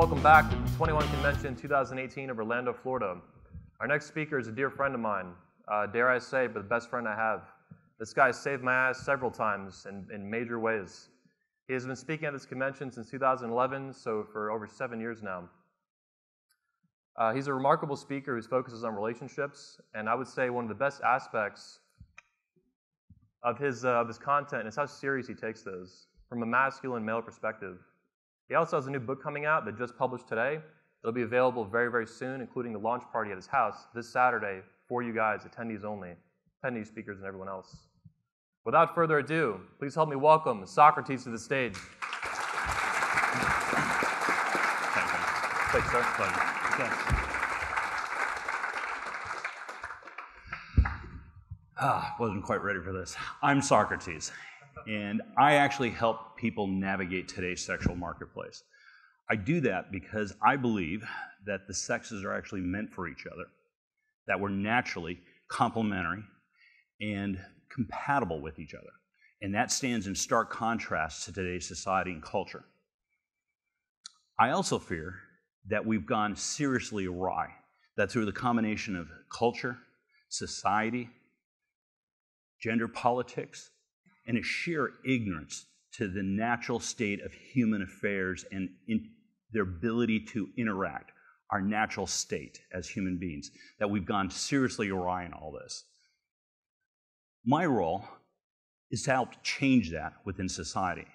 welcome back to the 21 Convention 2018 of Orlando, Florida. Our next speaker is a dear friend of mine, uh, dare I say, but the best friend I have. This guy saved my ass several times in, in major ways. He has been speaking at this convention since 2011, so for over seven years now. Uh, he's a remarkable speaker who focuses on relationships, and I would say one of the best aspects of his, uh, of his content is how serious he takes those from a masculine male perspective. He also has a new book coming out that just published today. It'll be available very, very soon, including the launch party at his house this Saturday for you guys, attendees only, attendees, speakers, and everyone else. Without further ado, please help me welcome Socrates to the stage. Thanks, sir. Ah, wasn't quite ready for this. I'm Socrates, and I actually help people navigate today's sexual marketplace. I do that because I believe that the sexes are actually meant for each other, that we're naturally complementary and compatible with each other. And that stands in stark contrast to today's society and culture. I also fear that we've gone seriously awry, that through the combination of culture, society, gender politics, and a sheer ignorance to the natural state of human affairs and their ability to interact, our natural state as human beings, that we've gone seriously awry in all this. My role is to help change that within society.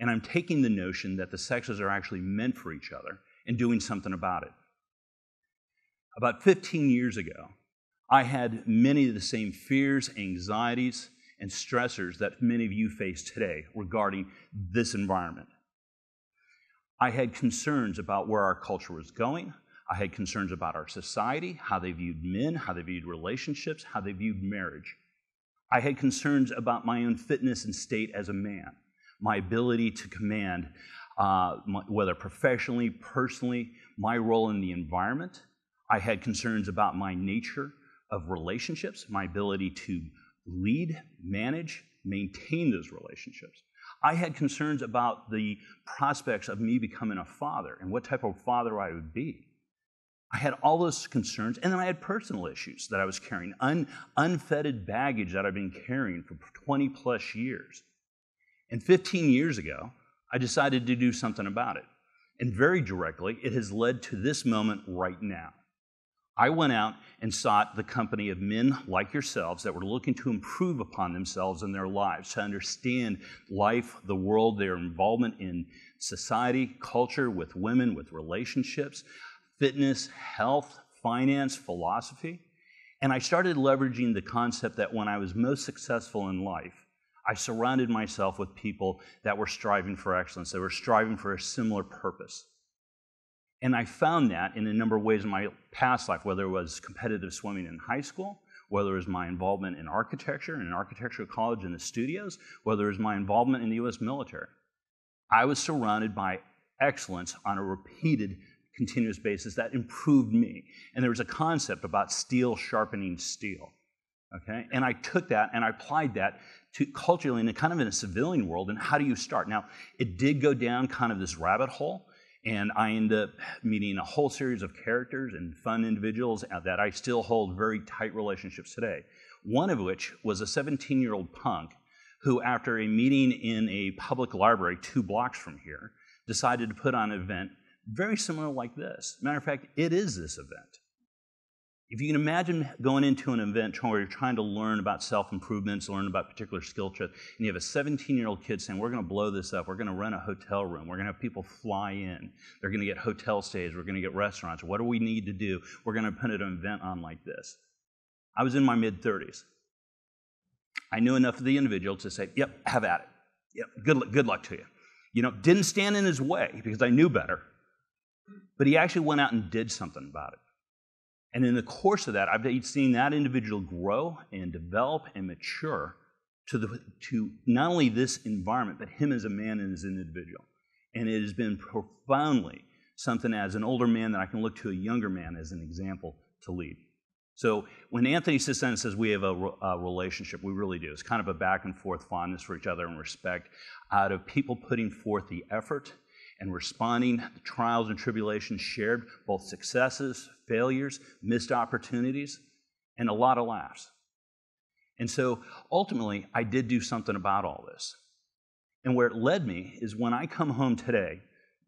And I'm taking the notion that the sexes are actually meant for each other and doing something about it. About 15 years ago, I had many of the same fears, anxieties, and stressors that many of you face today regarding this environment. I had concerns about where our culture was going. I had concerns about our society, how they viewed men, how they viewed relationships, how they viewed marriage. I had concerns about my own fitness and state as a man, my ability to command, uh, my, whether professionally, personally, my role in the environment. I had concerns about my nature of relationships, my ability to lead, manage, maintain those relationships. I had concerns about the prospects of me becoming a father and what type of father I would be. I had all those concerns, and then I had personal issues that I was carrying, un, unfettered baggage that I've been carrying for 20 plus years. And 15 years ago, I decided to do something about it. And very directly, it has led to this moment right now. I went out and sought the company of men like yourselves that were looking to improve upon themselves in their lives, to understand life, the world, their involvement in society, culture, with women, with relationships, fitness, health, finance, philosophy. And I started leveraging the concept that when I was most successful in life, I surrounded myself with people that were striving for excellence, that were striving for a similar purpose. And I found that in a number of ways in my past life, whether it was competitive swimming in high school, whether it was my involvement in architecture, in an architectural college in the studios, whether it was my involvement in the US military. I was surrounded by excellence on a repeated, continuous basis that improved me. And there was a concept about steel sharpening steel. Okay? And I took that and I applied that to culturally and kind of in a civilian world. And how do you start? Now, it did go down kind of this rabbit hole and I end up meeting a whole series of characters and fun individuals uh, that I still hold very tight relationships today. One of which was a 17 year old punk who, after a meeting in a public library two blocks from here, decided to put on an event very similar like this. Matter of fact, it is this event. If you can imagine going into an event where you're trying to learn about self improvements, learn about particular skill sets, and you have a 17 year old kid saying, We're going to blow this up. We're going to rent a hotel room. We're going to have people fly in. They're going to get hotel stays. We're going to get restaurants. What do we need to do? We're going to put an event on like this. I was in my mid 30s. I knew enough of the individual to say, Yep, have at it. Yep, good, good luck to you. You know, didn't stand in his way because I knew better, but he actually went out and did something about it. And in the course of that, I've seen that individual grow and develop and mature to, the, to not only this environment, but him as a man and as an individual. And it has been profoundly something as an older man that I can look to a younger man as an example to lead. So when Anthony sits down and says we have a, a, relationship, we really do. It's kind of a back and forth fondness for each other and respect out of people putting forth the effort and responding to trials and tribulations, shared both successes, failures, missed opportunities, and a lot of laughs. And so ultimately, I did do something about all this. And where it led me is when I come home today,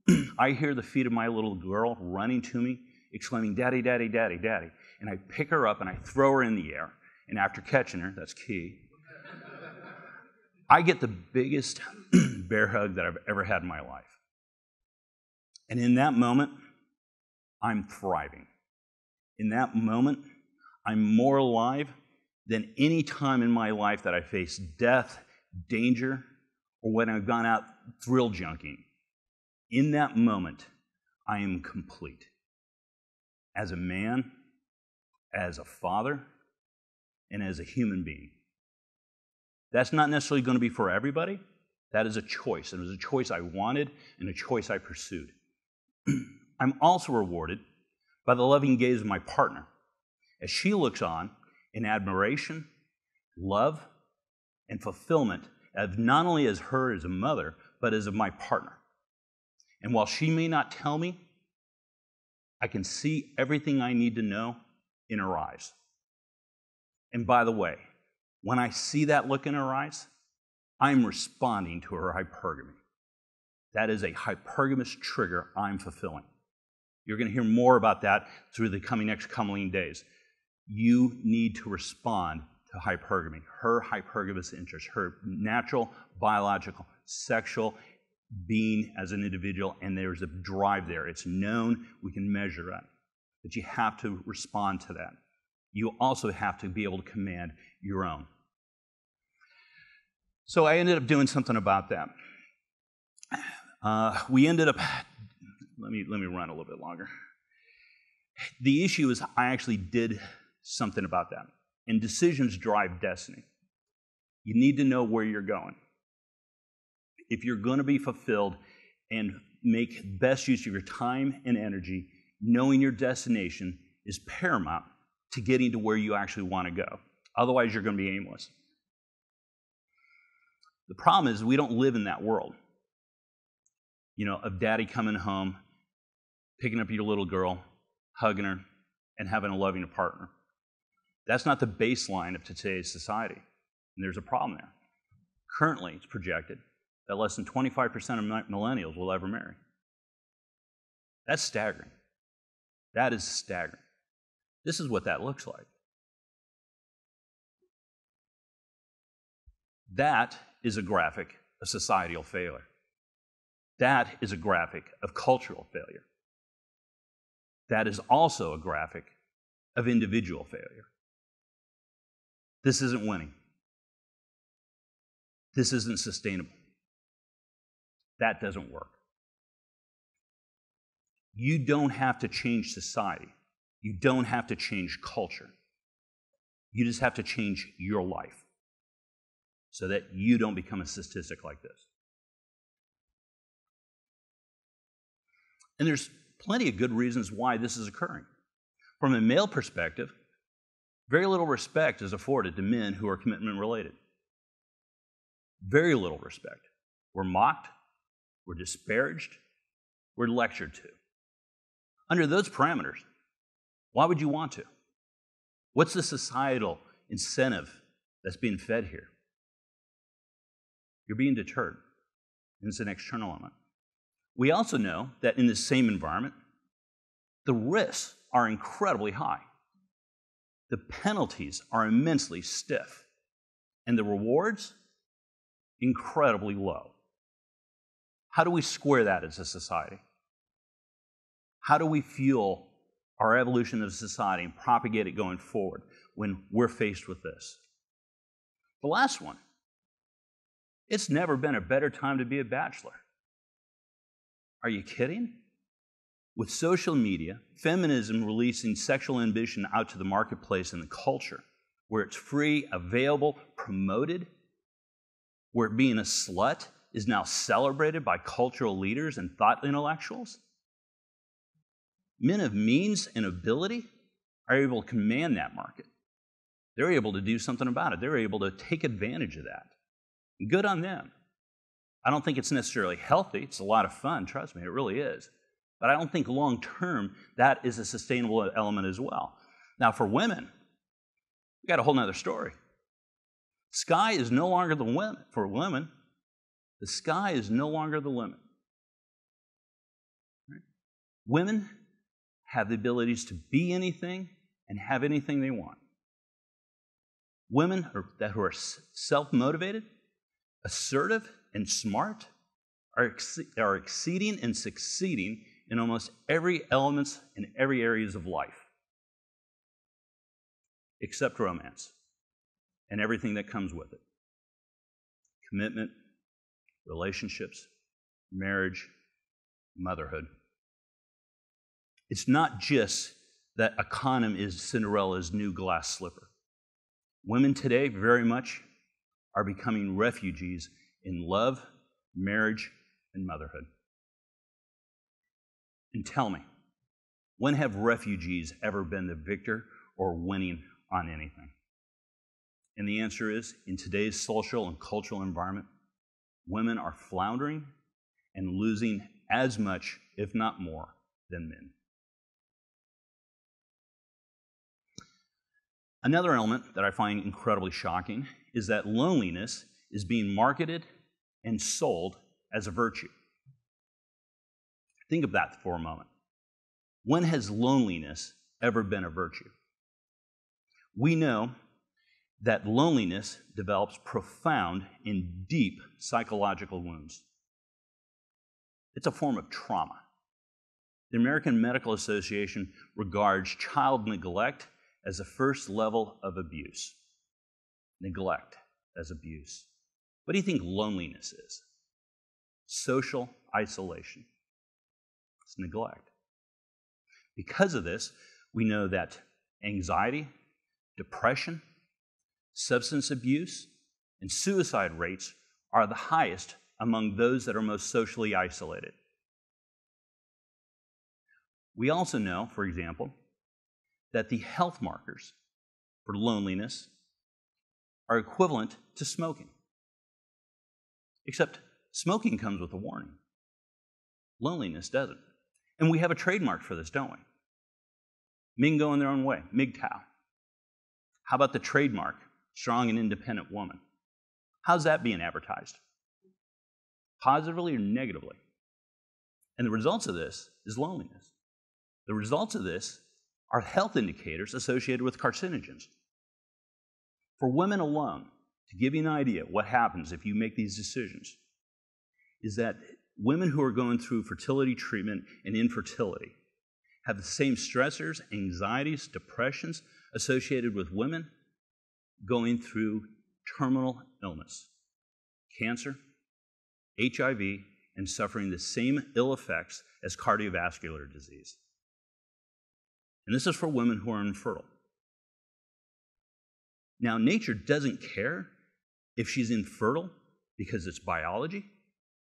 I hear the feet of my little girl running to me, exclaiming, Daddy, Daddy, Daddy, Daddy. And I pick her up and I throw her in the air. And after catching her, that's key, I get the biggest bear hug that I've ever had in my life. And in that moment, I'm thriving. In that moment, I'm more alive than any time in my life that I faced death, danger, or when I've gone out thrill junking. In that moment, I am complete. As a man, as a father, and as a human being. That's not necessarily going to be for everybody. That is a choice. It was a choice I wanted and a choice I pursued. I'm also rewarded by the loving gaze of my partner as she looks on in admiration, love, and fulfillment of not only as her as a mother, but as of my partner. And while she may not tell me, I can see everything I need to know in her eyes. And by the way, when I see that look in her eyes, I'm responding to her hypergamy. That is a hypergamous trigger I'm fulfilling. You're going to hear more about that through the coming next coming days. You need to respond to hypergamy, her hypergamous interest, her natural, biological, sexual being as an individual, and there's a drive there. It's known, we can measure it. But you have to respond to that. You also have to be able to command your own. So I ended up doing something about that. Uh, we ended up, let me, let me run a little bit longer. The issue is, I actually did something about that. And decisions drive destiny. You need to know where you're going. If you're going to be fulfilled and make best use of your time and energy, knowing your destination is paramount to getting to where you actually want to go. Otherwise, you're going to be aimless. The problem is, we don't live in that world. You know, of daddy coming home, picking up your little girl, hugging her, and having a loving partner. That's not the baseline of today's society. And there's a problem there. Currently, it's projected that less than 25% of millennials will ever marry. That's staggering. That is staggering. This is what that looks like. That is a graphic of societal failure. That is a graphic of cultural failure. That is also a graphic of individual failure. This isn't winning. This isn't sustainable. That doesn't work. You don't have to change society. You don't have to change culture. You just have to change your life so that you don't become a statistic like this. And there's plenty of good reasons why this is occurring. From a male perspective, very little respect is afforded to men who are commitment related. Very little respect. We're mocked, we're disparaged, we're lectured to. Under those parameters, why would you want to? What's the societal incentive that's being fed here? You're being deterred, and it's an external element. We also know that in the same environment, the risks are incredibly high. The penalties are immensely stiff, and the rewards incredibly low. How do we square that as a society? How do we fuel our evolution of society and propagate it going forward when we're faced with this? The last one it's never been a better time to be a bachelor. Are you kidding? With social media, feminism releasing sexual ambition out to the marketplace and the culture, where it's free, available, promoted, where being a slut is now celebrated by cultural leaders and thought intellectuals, men of means and ability are able to command that market. They're able to do something about it. They're able to take advantage of that. Good on them. I don't think it's necessarily healthy. It's a lot of fun, trust me, it really is. But I don't think long term that is a sustainable element as well. Now, for women, we got a whole nother story. Sky is no longer the limit for women. The sky is no longer the limit. Right? Women have the abilities to be anything and have anything they want. Women are, that who are self motivated, assertive, and smart are, ex- are exceeding and succeeding in almost every elements and every areas of life, except romance and everything that comes with it commitment, relationships, marriage, motherhood. It's not just that a condom is Cinderella's new glass slipper. Women today very much are becoming refugees in love, marriage, and motherhood. And tell me, when have refugees ever been the victor or winning on anything? And the answer is in today's social and cultural environment, women are floundering and losing as much, if not more, than men. Another element that I find incredibly shocking is that loneliness is being marketed and sold as a virtue. Think of that for a moment. When has loneliness ever been a virtue? We know that loneliness develops profound and deep psychological wounds. It's a form of trauma. The American Medical Association regards child neglect as the first level of abuse. Neglect as abuse. What do you think loneliness is? Social isolation. It's neglect. Because of this, we know that anxiety, depression, substance abuse, and suicide rates are the highest among those that are most socially isolated. We also know, for example, that the health markers for loneliness are equivalent to smoking. Except smoking comes with a warning, loneliness doesn't. And we have a trademark for this, don't we? Men go in their own way, MGTOW. How about the trademark strong and independent woman. How's that being advertised? Positively or negatively? And the results of this is loneliness. The results of this are health indicators associated with carcinogens. For women alone, to give you an idea what happens if you make these decisions, is that women who are going through fertility treatment and infertility have the same stressors, anxieties, depressions associated with women going through terminal illness, cancer, HIV, and suffering the same ill effects as cardiovascular disease. And this is for women who are infertile. Now, nature doesn't care if she's infertile because it's biology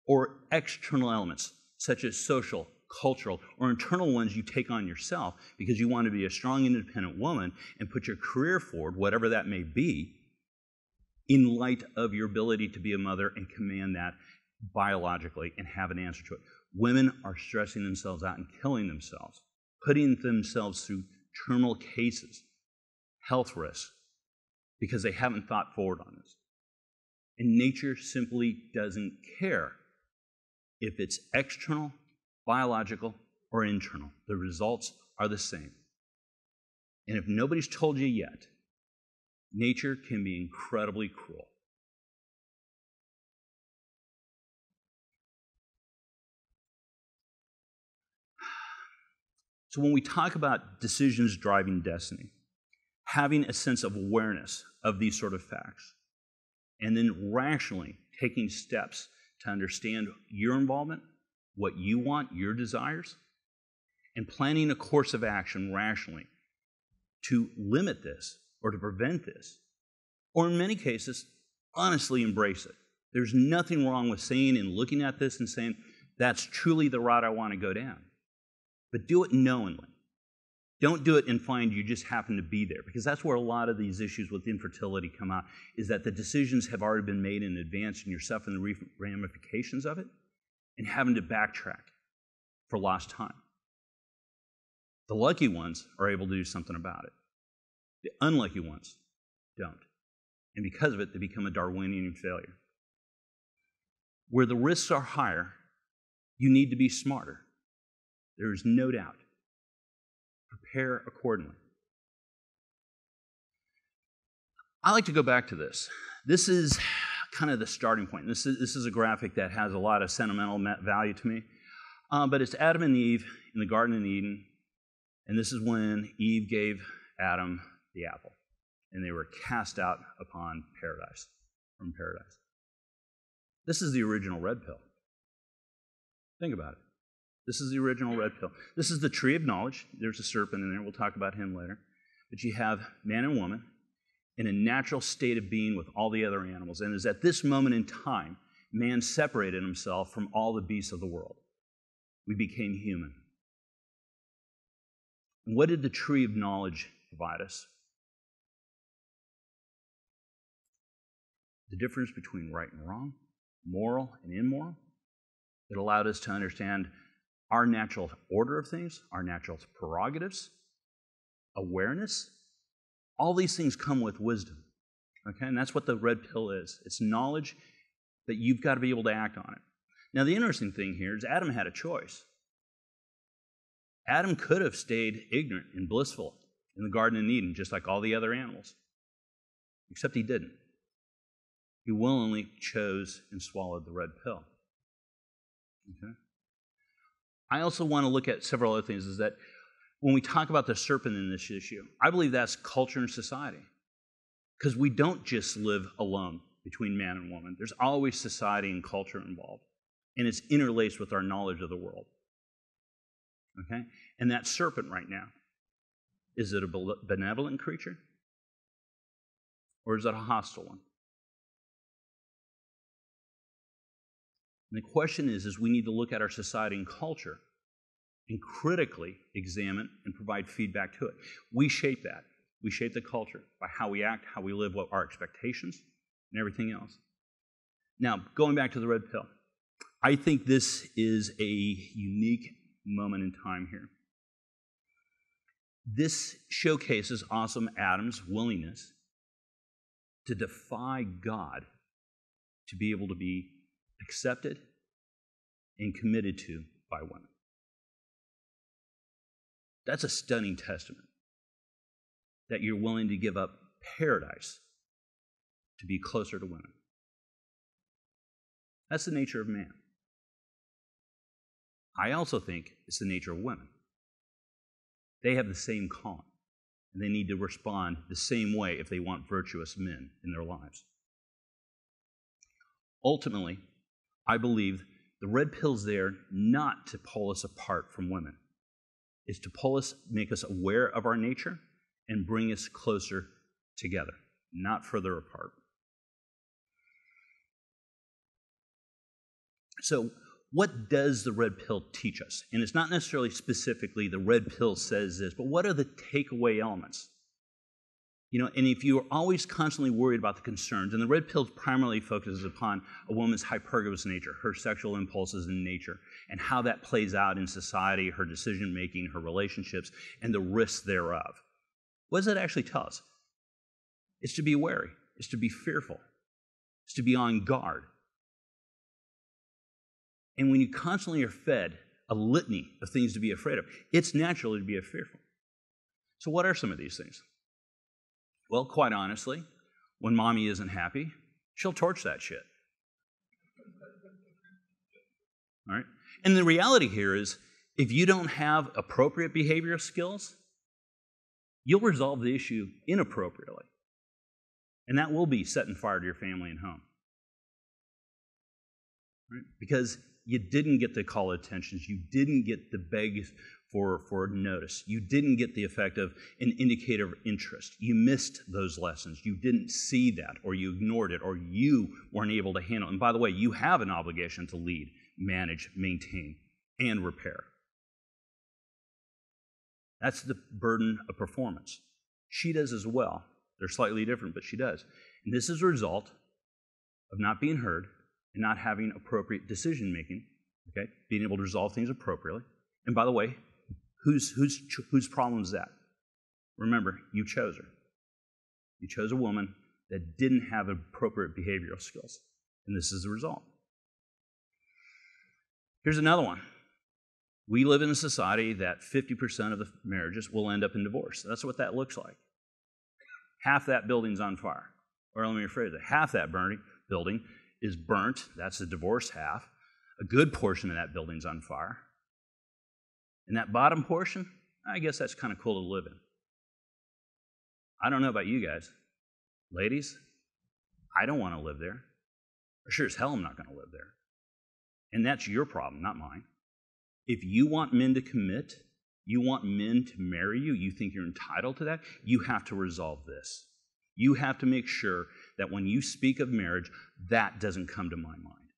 or external elements such as social, cultural, or internal ones you take on yourself because you want to be a strong, independent woman and put your career forward, whatever that may be, in light of your ability to be a mother and command that biologically and have an answer to it. Women are stressing themselves out and killing themselves, putting themselves through terminal cases, health risks, because they haven't thought forward on this. And nature simply doesn't care if it's external biological, or internal. The results are the same. And if nobody's told you yet, nature can be incredibly cruel. So, when we talk about decisions driving destiny, having a sense of awareness of these sort of facts, and then rationally taking steps to understand your involvement what you want, your desires, and planning a course of action rationally to limit this or to prevent this, or in many cases, honestly embrace it. There's nothing wrong with saying and looking at this and saying, that's truly the route I want to go down. But do it knowingly. Don't do it and find you just happen to be there because that's where a lot of these issues with infertility come out is that the decisions have already been made in advance and you're suffering the ramifications of it and having to backtrack for lost time. The lucky ones are able to do something about it. The unlucky ones don't. And because of it, they become a Darwinian failure. Where the risks are higher, you need to be smarter. There is no doubt prepare accordingly. I like to go back to this. This is kind of the starting point. This is, this is a graphic that has a lot of sentimental value to me. Um, but it's Adam and Eve in the Garden of Eden. And this is when Eve gave Adam the apple. And they were cast out upon paradise, from paradise. This is the original red pill. Think about it. This is the original red pill. This is the tree of knowledge. There's a serpent in there. We'll talk about him later. But you have man and woman in a natural state of being with all the other animals. And is at this moment in time, man separated himself from all the beasts of the world. We became human. And what did the tree of knowledge provide us? The difference between right and wrong, moral and immoral. It allowed us to understand our natural order of things, our natural prerogatives, awareness, all these things come with wisdom. Okay, and that's what the red pill is it's knowledge that you've got to be able to act on it. Now, the interesting thing here is Adam had a choice. Adam could have stayed ignorant and blissful in the Garden of Eden, just like all the other animals, except he didn't. He willingly chose and swallowed the red pill. Okay? I also want to look at several other things is that when we talk about the serpent in this issue, I believe that's culture and society. Because we don't just live alone between man and woman, there's always society and culture involved. And it's interlaced with our knowledge of the world. Okay? And that serpent right now, is it a benevolent creature? Or is it a hostile one? And the question is, is we need to look at our society and culture and critically examine and provide feedback to it. We shape that. We shape the culture by how we act, how we live, what our expectations, and everything else. Now, going back to the red pill, I think this is a unique moment in time here. This showcases awesome Adam's willingness to defy God to be able to be accepted and committed to by women. That's a stunning testament that you're willing to give up paradise to be closer to women. That's the nature of man. I also think it's the nature of women. They have the same calling, and they need to respond the same way if they want virtuous men in their lives. Ultimately, I believe the red pill's there not to pull us apart from women. It's to pull us, make us aware of our nature, and bring us closer together, not further apart. So, what does the red pill teach us? And it's not necessarily specifically the red pill says this, but what are the takeaway elements? You know, and if you're always constantly worried about the concerns, and the red pill primarily focuses upon a woman's hypergamous nature, her sexual impulses and nature, and how that plays out in society, her decision making, her relationships, and the risks thereof. What does that actually tell us? It's to be wary, it's to be fearful, it's to be on guard. And when you constantly are fed a litany of things to be afraid of, it's natural to be fearful. So, what are some of these things? Well, quite honestly, when mommy isn't happy, she'll torch that shit. All right? And the reality here is if you don't have appropriate behavioral skills, you'll resolve the issue inappropriately. And that will be setting fire to your family and home. Right? Because you didn't get the call attentions, you didn't get the beg for, for notice. You didn't get the effect of an indicator of interest. You missed those lessons. You didn't see that, or you ignored it, or you weren't able to handle it. And by the way, you have an obligation to lead, manage, maintain, and repair. That's the burden of performance. She does as well. They're slightly different, but she does. And this is a result of not being heard and not having appropriate decision making, okay? Being able to resolve things appropriately. And by the way, whose, whose, whose problem is that? Remember, you chose her. You chose a woman that didn't have appropriate behavioral skills. And this is the result. Here's another one. We live in a society that 50% of the marriages will end up in divorce. That's what that looks like. Half that building's on fire. Or let me rephrase it half that burning building is burnt. That's the divorce half. A good portion of that building's on fire. And that bottom portion, I guess that's kind of cool to live in. I don't know about you guys. Ladies, I don't want to live there. Sure as hell I'm not going to live there. And that's your problem, not mine. If you want men to commit, you want men to marry you, you think you're entitled to that, you have to resolve this. You have to make sure that when you speak of marriage, that doesn't come to my mind.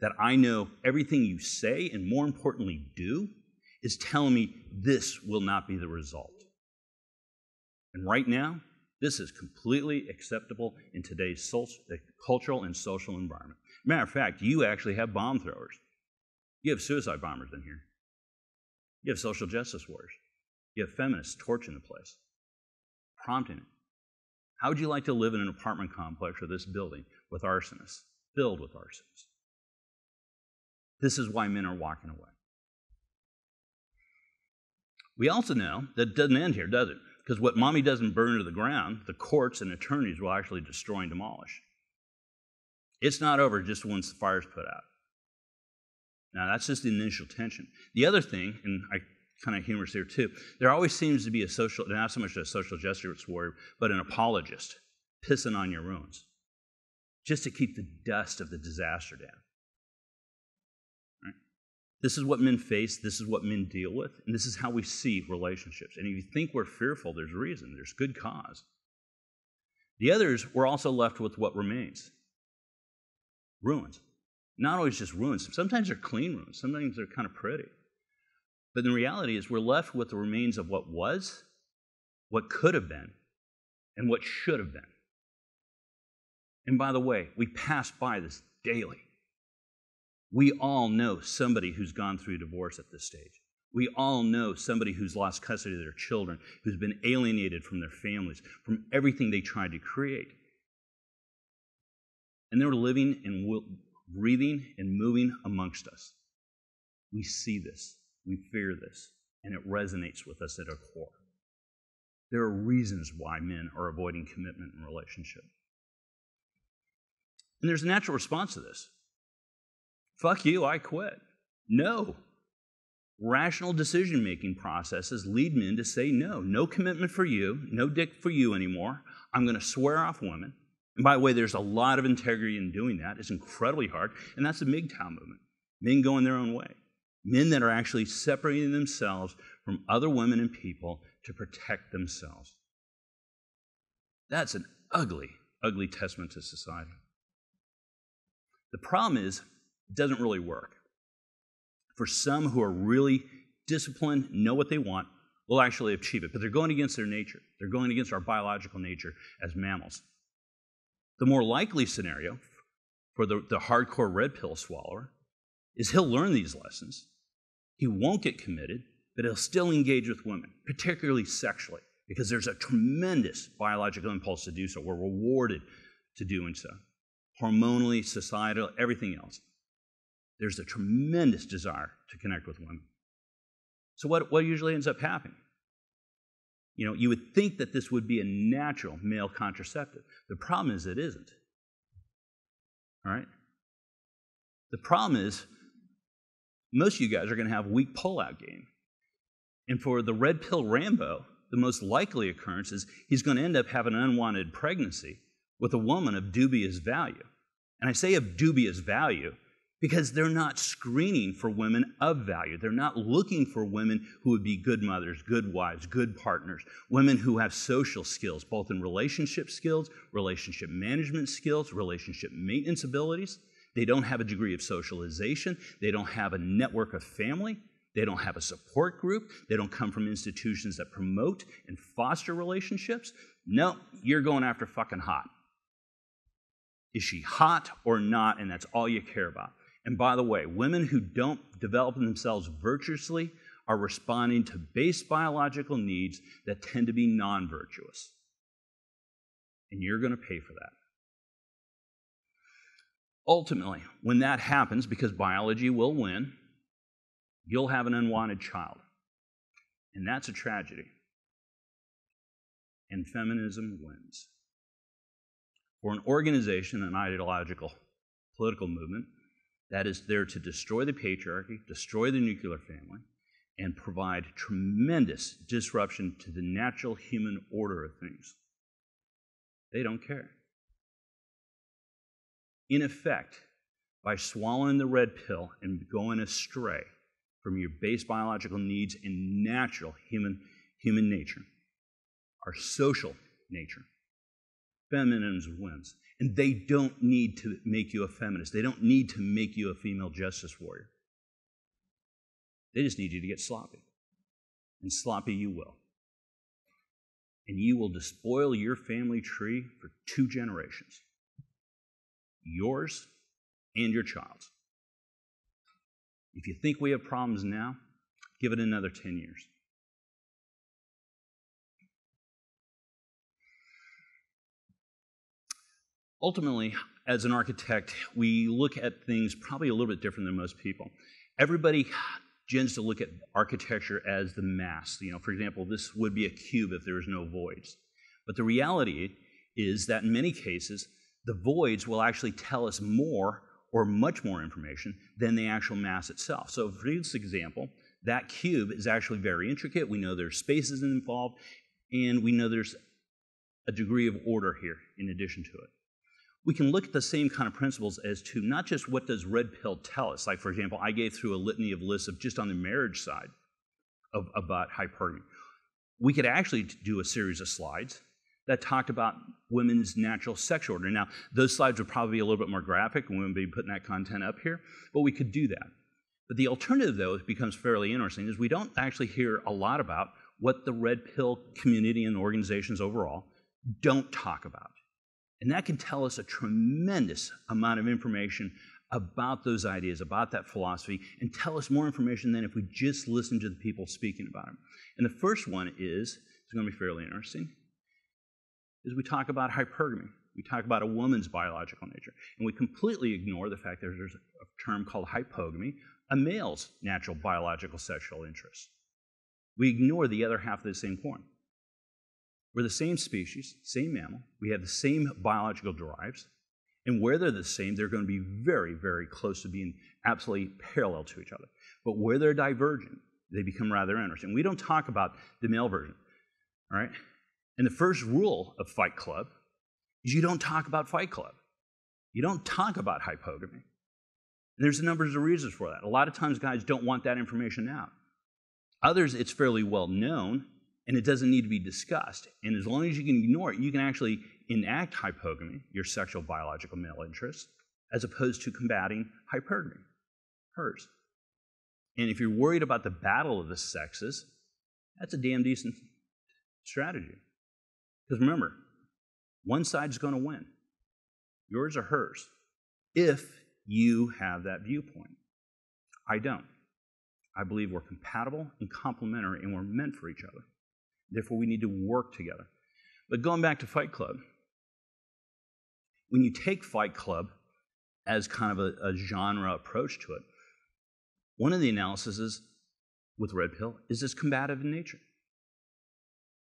That I know everything you say, and more importantly, do, is telling me this will not be the result. And right now, this is completely acceptable in today's social, eh, cultural and social environment. Matter of fact, you actually have bomb throwers. You have suicide bombers in here. You have social justice warriors. You have feminists torching the place, prompting it. How would you like to live in an apartment complex or this building with arsonists, filled with arsonists? This is why men are walking away. We also know that it doesn't end here, does it? Because what mommy doesn't burn to the ground, the courts and attorneys will actually destroy and demolish. It's not over just once the fire's put out. Now, that's just the initial tension. The other thing, and I kind of humorous here too, there always seems to be a social, not so much a social justice warrior, but an apologist pissing on your ruins just to keep the dust of the disaster down. This is what men face, this is what men deal with, and this is how we see relationships. And if you think we're fearful, there's reason, there's good cause. The others, we're also left with what remains ruins. Not always just ruins, sometimes they're clean ruins, sometimes they're kind of pretty. But the reality is, we're left with the remains of what was, what could have been, and what should have been. And by the way, we pass by this daily. We all know somebody who's gone through divorce at this stage. We all know somebody who's lost custody of their children, who's been alienated from their families, from everything they tried to create. And they're living and breathing and moving amongst us. We see this, we fear this, and it resonates with us at our core. There are reasons why men are avoiding commitment in relationship. And there's a natural response to this. Fuck you, I quit. No. Rational decision making processes lead men to say no. No commitment for you, no dick for you anymore. I'm going to swear off women. And by the way, there's a lot of integrity in doing that. It's incredibly hard. And that's the MGTOW movement men going their own way. Men that are actually separating themselves from other women and people to protect themselves. That's an ugly, ugly testament to society. The problem is, doesn't really work. For some who are really disciplined, know what they want, will actually achieve it, but they're going against their nature. They're going against our biological nature as mammals. The more likely scenario for the, the hardcore red pill swallower is he'll learn these lessons. He won't get committed, but he'll still engage with women, particularly sexually, because there's a tremendous biological impulse to do so. We're rewarded to doing so, hormonally, societal, everything else there's a tremendous desire to connect with women. So, what, what usually ends up happening? You know, you would think that this would be a natural male contraceptive. The problem is it isn't. All right? The problem is most of you guys are going to have weak pullout game. And for the red pill Rambo, the most likely occurrence is he's going to end up having an unwanted pregnancy with a woman of dubious value. And I say of dubious value because they're not screening for women of value. They're not looking for women who would be good mothers, good wives, good partners, women who have social skills, both in relationship skills, relationship management skills, relationship maintenance abilities. They don't have a degree of socialization, they don't have a network of family. They don't have a support group. They don't come from institutions that promote and foster relationships. No, you're going after fucking hot. Is she hot or not? And that's all you care about. And by the way, women who don't develop themselves virtuously are responding to base biological needs that tend to be non virtuous. And you're going to pay for that. Ultimately, when that happens, because biology will win, you'll have an unwanted child. And that's a tragedy. And feminism wins. For an organization, an ideological political movement that is there to destroy the patriarchy, destroy the nuclear family, and provide tremendous disruption to the natural human order of things. They don't care. In effect, by swallowing the red pill and going astray from your base biological needs and natural human, human nature, our social nature, feminism wins. And they don't need to make you a feminist. They don't need to make you a female justice warrior. They just need you to get sloppy. And sloppy you will. And you will despoil your family tree for two generations yours and your child's. If you think we have problems now, give it another 10 years. Ultimately, as an architect, we look at things probably a little bit different than most people. Everybody tends to look at architecture as the mass. You know, for example, this would be a cube if there was no voids. But the reality is that in many cases, the voids will actually tell us more or much more information than the actual mass itself. So, for this example, that cube is actually very intricate. We know there's spaces involved, and we know there's a degree of order here in addition to it. We can look at the same kind of principles as to not just what does red pill tell us. Like, for example, I gave through a litany of lists of just on the marriage side of, about hypergamy. We could actually do a series of slides that talked about women's natural sex order. Now, those slides would probably be a little bit more graphic, and we wouldn't be putting that content up here, but we could do that. But the alternative, though, becomes fairly interesting, is we don't actually hear a lot about what the red pill community and organizations overall don't talk about. And that can tell us a tremendous amount of information about those ideas, about that philosophy, and tell us more information than if we just listen to the people speaking about it. And the first one is, it's going to be fairly interesting, is we talk about hypergamy. We talk about a woman's biological nature. And we completely ignore the fact that there's a term called hypogamy, a male's natural biological sexual interest. We ignore the other half of the same coin. We're the same species, same mammal. We have the same biological drives. And where they're the same, they're going to be very, very close to being absolutely parallel to each other. But where they're divergent, they become rather interesting. We don't talk about the male version, all right? And the first rule of Fight Club is you don't talk about Fight Club. You don't talk about hypogamy. And there's a number of reasons for that. A lot of times guys don't want that information out. Others, it's fairly well known and it doesn't need to be discussed. And as long as you can ignore it, you can actually enact hypogamy, your sexual biological male interest, as opposed to combating hypergamy, hers. And if you're worried about the battle of the sexes, that's a damn decent strategy. Because remember, one side's going to win, yours or hers, if you have that viewpoint. I don't. I believe we're compatible and complementary and we're meant for each other. Therefore, we need to work together. But going back to Fight Club, when you take Fight Club as kind of a, a genre approach to it, one of the analyses is, with Red Pill is it's combative in nature.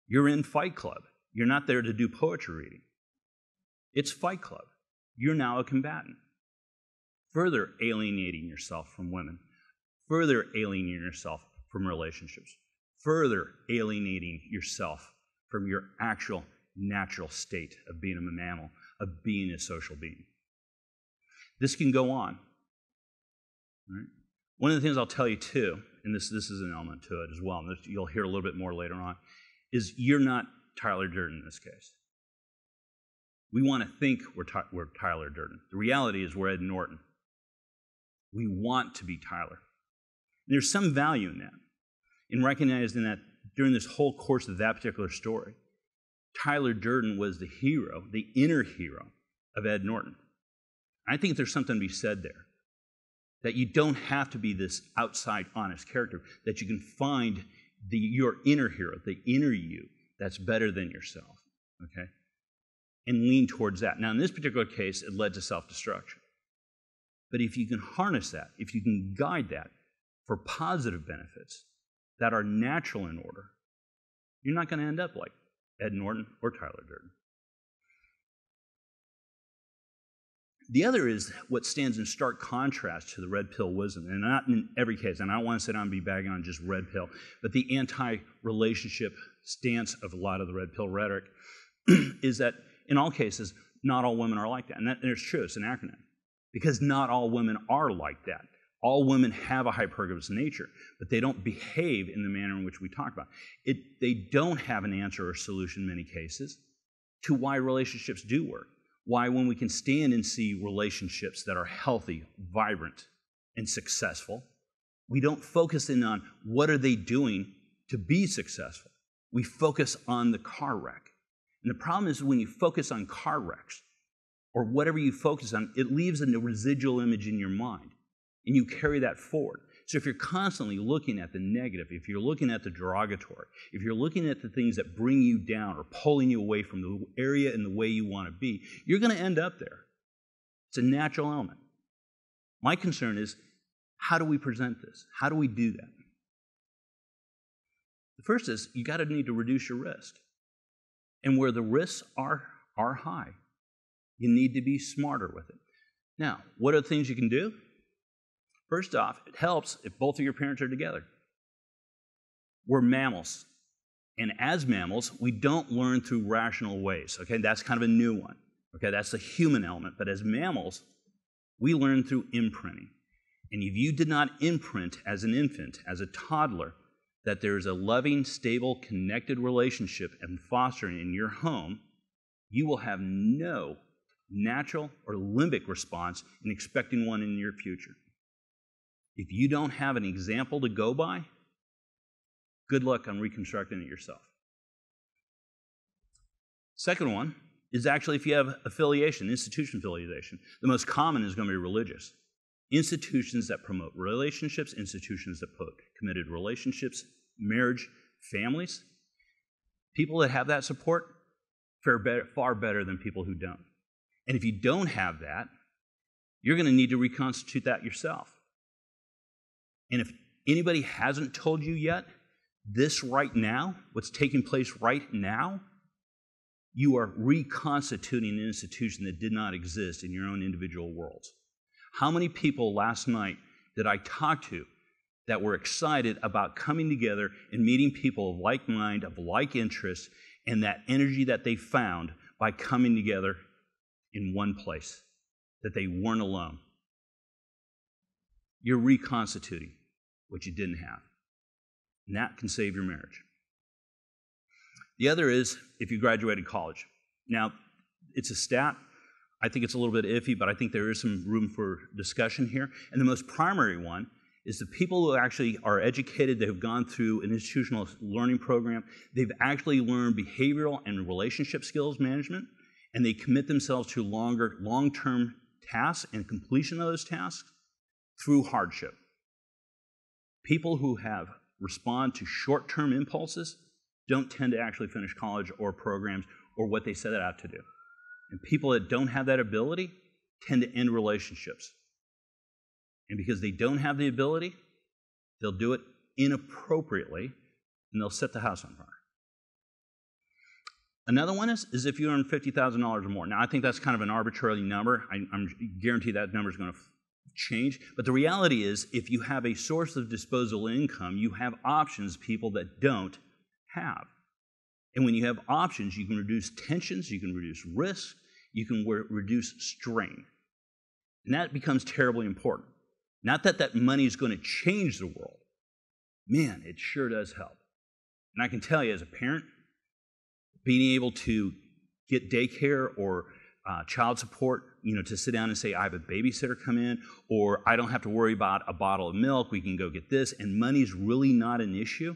You're in Fight Club. You're not there to do poetry reading. It's Fight Club. You're now a combatant. Further alienating yourself from women, further alienating yourself from relationships, further alienating yourself from your actual natural state of being a mammal, of being a social being. This can go on. Right? One of the things I'll tell you too, and this, this is an element to it as well, and you'll hear a little bit more later on, is you're not Tyler Durden in this case. We want to think we're, we're Tyler Durden. The reality is we're Ed Norton. We want to be Tyler. And there's some value in that, in recognizing that during this whole course of that particular story, Tyler Durden was the hero, the inner hero of Ed Norton. I think there's something to be said there. That you don't have to be this outside honest character, that you can find the, your inner hero, the inner you, that's better than yourself. Okay? And lean towards that. Now, in this particular case, it led to self destruction. But if you can harness that, if you can guide that for positive benefits that are natural in order, you're not going to end up like Ed Norton or Tyler Durden. The other is what stands in stark contrast to the red pill wisdom, and not in every case, and I don't want to sit down and be bagging on just red pill, but the anti relationship stance of a lot of the red pill rhetoric is that in all cases, not all women are like that. And, that, and it's true, it's an acronym. Because not all women are like that. All women have a hypergamous nature, but they don't behave in the manner in which we talk about. It, they don't have an answer or solution in many cases to why relationships do work. Why, when we can stand and see relationships that are healthy, vibrant, and successful, we don't focus in on what are they doing to be successful. We focus on the car wreck. And the problem is when you focus on car wrecks or whatever you focus on, it leaves a residual image in your mind and you carry that forward. So if you're constantly looking at the negative, if you're looking at the derogatory, if you're looking at the things that bring you down or pulling you away from the area and the way you want to be, you're going to end up there. It's a natural element. My concern is how do we present this? How do we do that? The first is you got to need to reduce your risk. And where the risks are, are high, you need to be smarter with it. Now, what are the things you can do? First off, it helps if both of your parents are together. We're mammals. And as mammals, we don't learn through rational ways. Okay, that's kind of a new one. Okay, that's the human element. But as mammals, we learn through imprinting. And if you did not imprint as an infant, as a toddler, that there is a loving, stable, connected relationship and fostering in your home, you will have no natural or limbic response in expecting one in your future. If you don't have an example to go by, good luck on reconstructing it yourself. Second one is actually if you have affiliation, institution affiliation. The most common is going to be religious. Institutions that promote relationships, institutions that put committed relationships, marriage, families. People that have that support fare better, far better than people who don't. And if you don't have that, you're going to need to reconstitute that yourself. And if anybody hasn't told you yet, this right now, what's taking place right now, you are reconstituting an institution that did not exist in your own individual worlds. How many people last night did I talk to that were excited about coming together and meeting people of like mind, of like interest, and that energy that they found by coming together in one place, that they weren't alone? You're reconstituting what you didn't have. And that can save your marriage. The other is if you graduated college. Now, it's a stat. I think it's a little bit iffy, but I think there is some room for discussion here. And the most primary one is the people who actually are educated, they have gone through an institutional learning program, they've actually learned behavioral and relationship skills management, and they commit themselves to longer, long-term tasks and completion of those tasks through hardship. People who have respond to short-term impulses don't tend to actually finish college or programs or what they set out to do. And people that don't have that ability tend to end relationships. And because they don't have the ability, they'll do it inappropriately and they'll set the house on fire. Another one is, is if you earn $50,000 or more. Now, I think that's kind of an arbitrary number. I, am guarantee that number is going to change. But the reality is, if you have a source of disposable income, you have options people that don't have. And when you have options, you can reduce tensions, you can reduce risk, you can reduce strain. And that becomes terribly important. Not that that money is going to change the world. Man, it sure does help. And I can tell you as a parent, being able to get daycare or uh, child support you know, to sit down and say, I have a babysitter come in, or I don't have to worry about a bottle of milk, we can go get this, and money's really not an issue,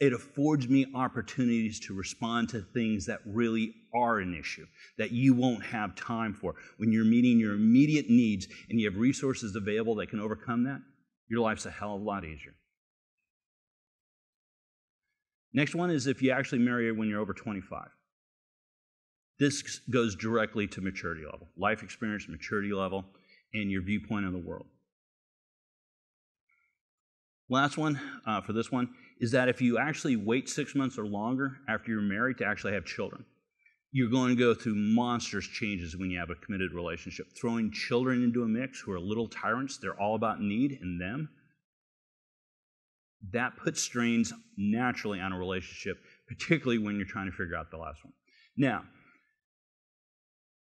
it affords me opportunities to respond to things that really are an issue, that you won't have time for. When you're meeting your immediate needs and you have resources available that can overcome that, your life's a hell of a lot easier. Next one is if you actually marry when you're over 25. This goes directly to maturity level, life experience, maturity level, and your viewpoint of the world. Last one uh, for this one is that if you actually wait six months or longer after you're married to actually have children, you're going to go through monstrous changes when you have a committed relationship. Throwing children into a mix who are little tyrants, they're all about need and them. That puts strains naturally on a relationship, particularly when you're trying to figure out the last one. Now,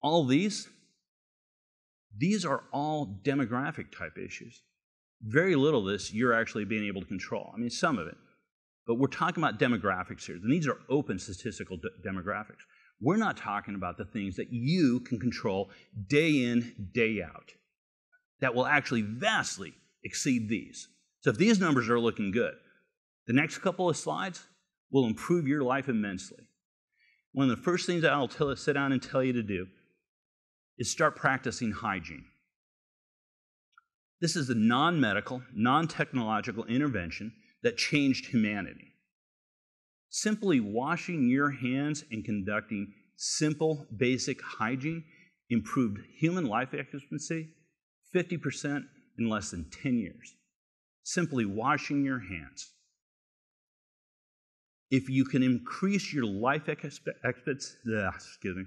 all these, these are all demographic type issues. Very little of this you're actually being able to control. I mean, some of it. But we're talking about demographics here. And these are open statistical demographics. We're not talking about the things that you can control day in, day out, that will actually vastly exceed these. So if these numbers are looking good, the next couple of slides will improve your life immensely. One of the first things I'll tell, sit down and tell you to do is start practicing hygiene. This is a non medical, non technological intervention that changed humanity. Simply washing your hands and conducting simple, basic hygiene improved human life expectancy 50% in less than 10 years. Simply washing your hands. If you can increase your life expectancy, excuse me,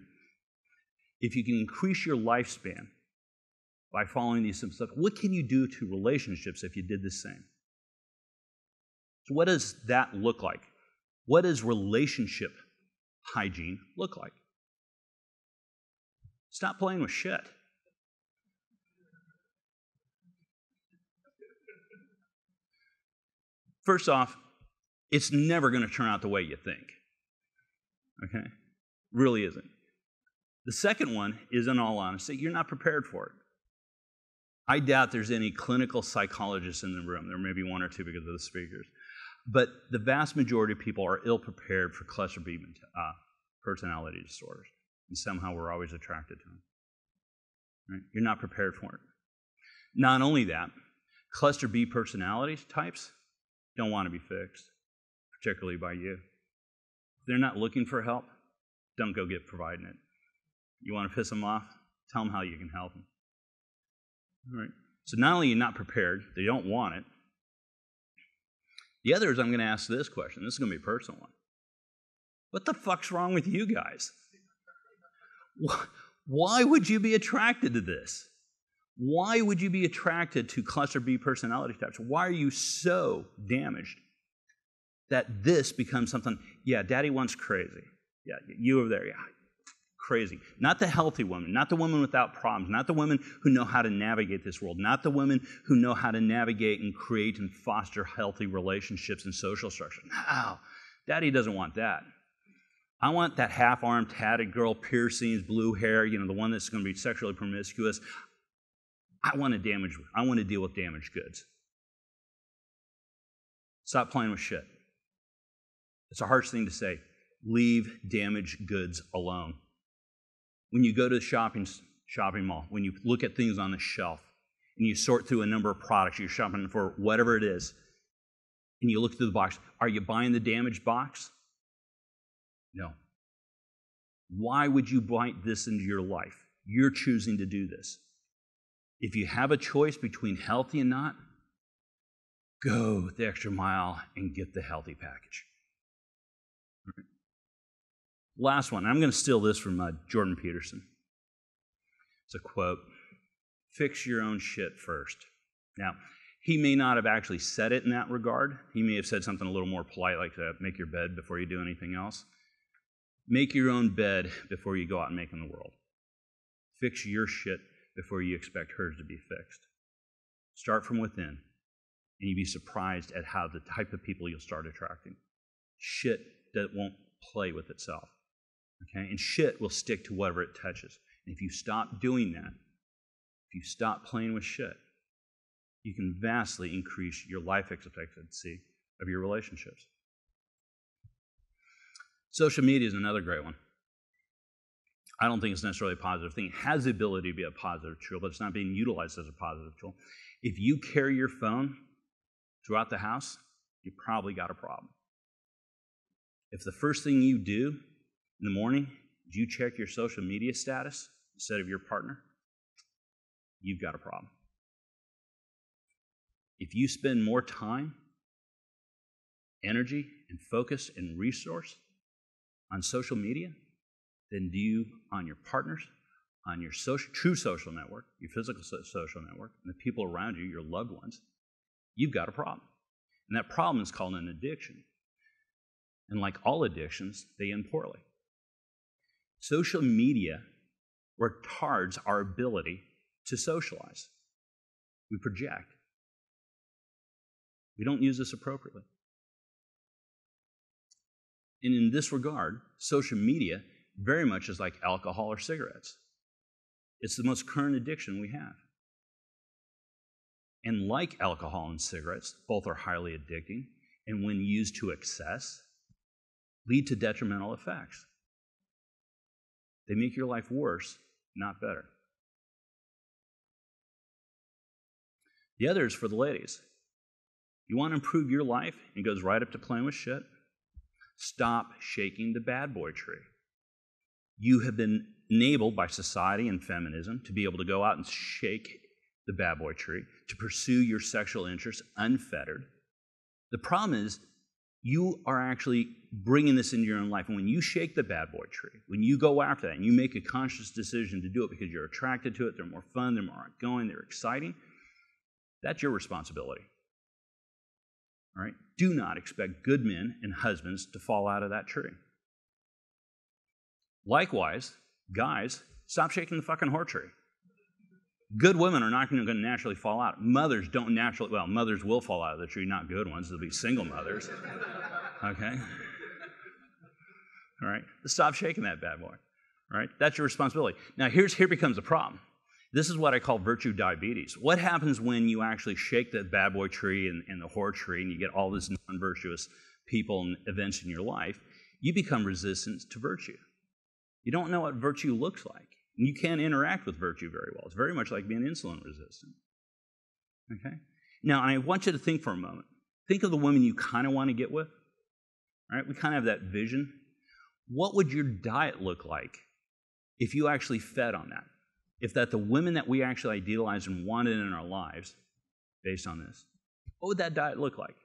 if you can increase your lifespan by following these simple steps, what can you do to relationships if you did the same? So, what does that look like? What does relationship hygiene look like? Stop playing with shit. First off, it's never going to turn out the way you think. Okay? Really isn't. The second one is, in all honesty, you're not prepared for it. I doubt there's any clinical psychologists in the room. There may be one or two because of the speakers. But the vast majority of people are ill prepared for cluster B uh, personality disorders. And somehow we're always attracted to them. Right? You're not prepared for it. Not only that, cluster B personality types don't want to be fixed, particularly by you. If they're not looking for help, don't go get providing it. You want to piss them off? Tell them how you can help them. All right. So not only are you not prepared, they don't want it. The other is I'm going to ask this question. This is going to be a personal one. What the fuck's wrong with you guys? Why would you be attracted to this? Why would you be attracted to cluster B personality types? Why are you so damaged that this becomes something? Yeah, daddy wants crazy. Yeah, you over there. Yeah, crazy. Not the healthy woman, not the woman without problems, not the women who know how to navigate this world, not the women who know how to navigate and create and foster healthy relationships and social structure. No, daddy doesn't want that. I want that half armed, tatted girl, piercings, blue hair, you know, the one that's going to be sexually promiscuous. I want to damage, I want to deal with damaged goods. Stop playing with shit. It's a harsh thing to say. Leave damaged goods alone when you go to the shopping, shopping mall, when you look at things on the shelf, and you sort through a number of products you're shopping for, whatever it is, and you look through the box, are you buying the damaged box? No. Why would you bite this into your life? You're choosing to do this. If you have a choice between healthy and not, go the extra mile and get the healthy package. Last one. I'm going to steal this from uh, Jordan Peterson. It's a quote Fix your own shit first. Now, he may not have actually said it in that regard. He may have said something a little more polite, like to make your bed before you do anything else. Make your own bed before you go out and make in the world. Fix your shit before you expect hers to be fixed. Start from within, and you'd be surprised at how the type of people you'll start attracting. Shit that won't play with itself. Okay? And shit will stick to whatever it touches. And if you stop doing that, if you stop playing with shit, you can vastly increase your life expectancy of your relationships. Social media is another great one. I don't think it's necessarily a positive thing. It has the ability to be a positive tool, but it's not being utilized as a positive tool. If you carry your phone throughout the house, you probably got a problem. If the first thing you do in the morning do you check your social media status instead of your partner, you've got a problem. If you spend more time, energy, and focus and resource on social media than do you on your partners, on your social, true social network, your physical social network, and the people around you, your loved ones, you've got a problem. And that problem is called an addiction. And like all addictions, they end poorly. Social media retards our ability to socialize. We project. We don't use this appropriately. And in this regard, social media very much is like alcohol or cigarettes. It's the most current addiction we have. And like alcohol and cigarettes, both are highly addicting, and when used to excess, lead to detrimental effects. They make your life worse, not better. The other is for the ladies. You want to improve your life? It goes right up to playing with shit. Stop shaking the bad boy tree. You have been enabled by society and feminism to be able to go out and shake the bad boy tree, to pursue your sexual interests unfettered. The problem is, you are actually bringing this into your own life. And when you shake the bad boy tree, when you go after that and you make a conscious decision to do it because you're attracted to it, they're more fun, they're more outgoing, they're exciting, that's your responsibility. All right? Do not expect good men and husbands to fall out of that tree. Likewise, guys, stop shaking the fucking whore tree. Good women are not going to naturally fall out. Mothers don't naturally, well, mothers will fall out of the tree, not good ones. They'll be single mothers. Okay? All right? Stop shaking that bad boy. All right? That's your responsibility. Now, here's, here becomes a problem. This is what I call virtue diabetes. What happens when you actually shake the bad boy tree and, and the whore tree and you get all these non virtuous people and events in your life? You become resistant to virtue. You don't know what virtue looks like. You can't interact with virtue very well. It's very much like being insulin resistant. Okay? Now, I want you to think for a moment. Think of the women you kind of want to get with. Right? We kind of have that vision. What would your diet look like if you actually fed on that? if that the women that we actually idealized and wanted in our lives, based on this, what would that diet look like?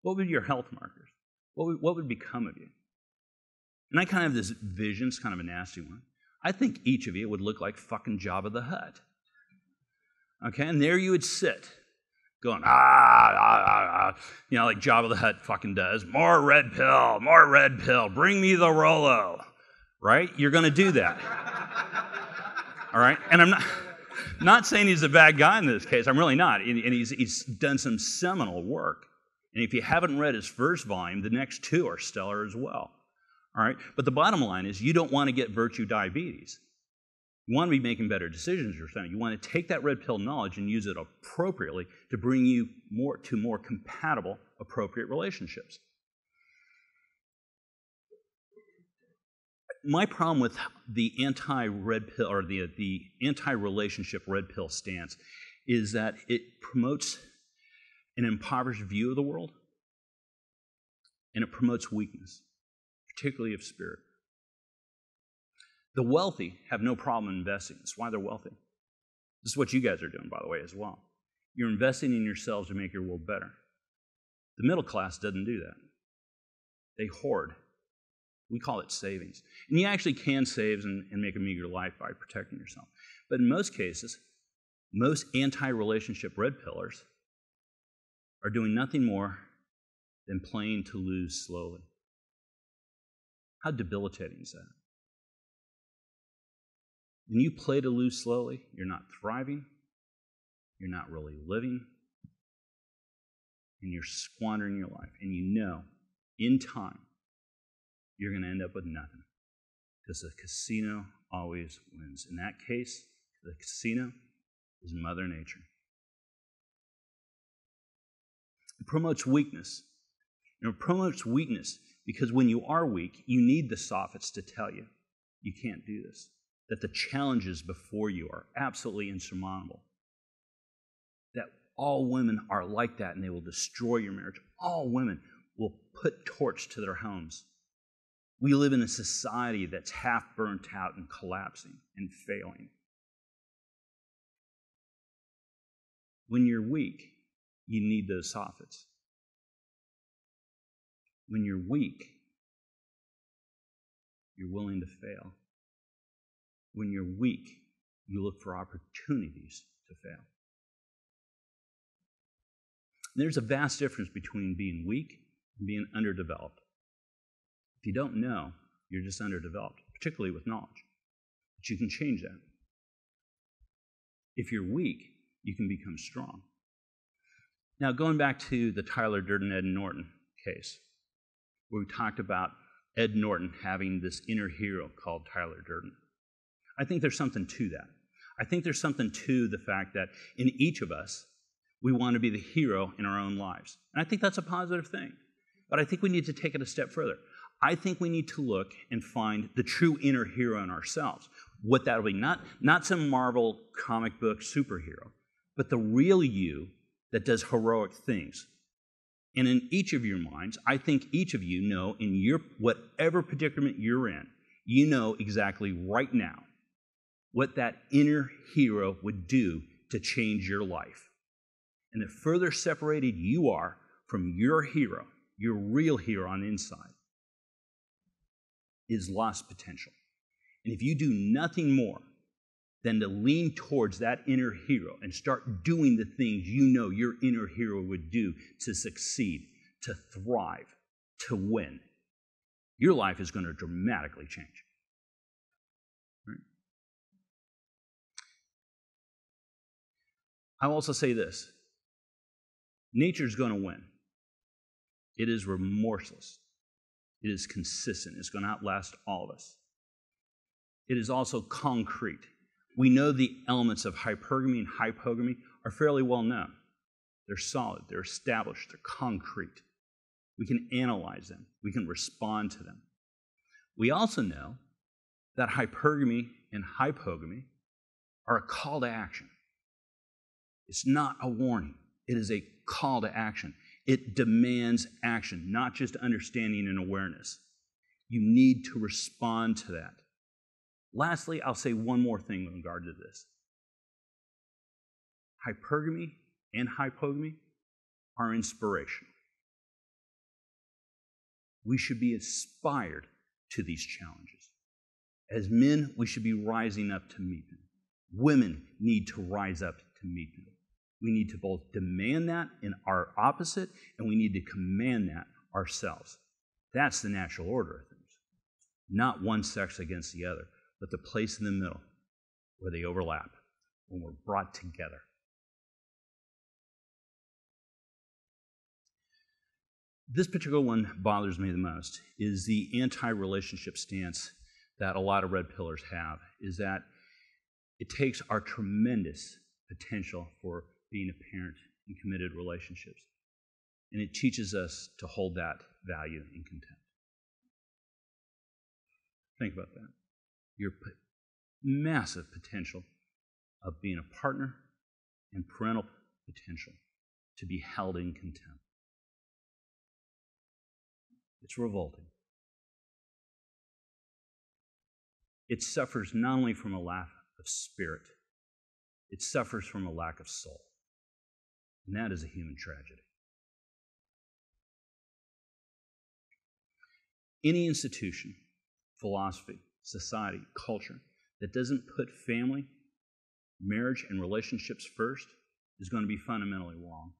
What would your health markers? What would, what would become of you? And I kind of have this vision, it's kind of a nasty one. I think each of you would look like fucking Jabba the Hutt. Okay, and there you would sit, going, ah, ah, ah, ah, you know, like Jabba the Hutt fucking does. More red pill, more red pill, bring me the Rollo. Right? You're to do that. All right? And I'm not, not saying he's a bad guy in this case. I'm really not. And, he's, he's done some seminal work. And if you haven't read his first volume, the next two are stellar as well. All right? But the bottom line is you don't want to get virtue diabetes. You want to be making better decisions yourself. You want to take that red pill knowledge and use it appropriately to bring you more to more compatible, appropriate relationships. my problem with the anti-red pill or the, the anti-relationship red pill stance is that it promotes an impoverished view of the world and it promotes weakness, particularly of spirit. The wealthy have no problem investing. That's why they're wealthy. This is what you guys are doing, by the way, as well. You're investing in yourselves to make your world better. The middle class doesn't do that. They hoard we call it savings. And you actually can save and, and make a meager life by protecting yourself. But in most cases, most anti relationship red pillars are doing nothing more than playing to lose slowly. How debilitating is that? When you play to lose slowly, you're not thriving, you're not really living, and you're squandering your life. And you know in time you're going to end up with nothing because the casino always wins. In that case, the casino is Mother Nature. It promotes weakness. You know, it promotes weakness because when you are weak, you need the sophist to tell you you can't do this, that the challenges before you are absolutely insurmountable, that all women are like that and they will destroy your marriage. All women will put torch to their homes. We live in a society that's half burnt out and collapsing and failing. When you're weak, you need those sophists. When you're weak, you're willing to fail. When you're weak, you look for opportunities to fail. There's a vast difference between being weak and being underdeveloped. If you don't know, you're just underdeveloped, particularly with knowledge. But you can change that. If you're weak, you can become strong. Now, going back to the Tyler Durden Ed Norton case, where we talked about Ed Norton having this inner hero called Tyler Durden. I think there's something to that. I think there's something to the fact that in each of us, we want to be the hero in our own lives. And I think that's a positive thing. But I think we need to take it a step further. I think we need to look and find the true inner hero in ourselves. What that'll be, not, not some Marvel comic book superhero, but the real you that does heroic things. And in each of your minds, I think each of you know in your whatever predicament you're in, you know exactly right now what that inner hero would do to change your life. And the further separated you are from your hero, your real hero on the inside, is lost potential. And if you do nothing more than to lean towards that inner hero and start doing the things you know your inner hero would do to succeed, to thrive, to win, your life is going to dramatically change. Right? I'll also say this nature's going to win. It is remorseless. It is consistent. It's going to outlast all of us. It is also concrete we know the elements of hypergamy and hypogamy are fairly well known. They're solid, they're established, they're concrete. We can analyze them, we can respond to them. We also know that hypergamy and hypogamy are a call to action. It's not a warning, it is a call to action. It demands action, not just understanding and awareness. You need to respond to that. Lastly, I'll say one more thing in regard to this. Hypergamy and hypogamy are inspirational. We should be inspired to these challenges. As men, we should be rising up to meet them. Women need to rise up to meet them. We need to both demand that in our opposite, and we need to command that ourselves. That's the natural order of things, not one sex against the other but the place in the middle where they overlap, when we're brought together. This particular one bothers me the most is the anti-relationship stance that a lot of red pillars have is that it takes our tremendous potential for being a parent in committed relationships and it teaches us to hold that value in contempt. Think about that your massive potential of being a partner and parental potential to be held in contempt. It's revolting. It suffers not only from a lack of spirit, it suffers from a lack of soul. And that is a human tragedy. Any institution, philosophy, society, culture that doesn't put family, marriage, and relationships first is going to be fundamentally wrong.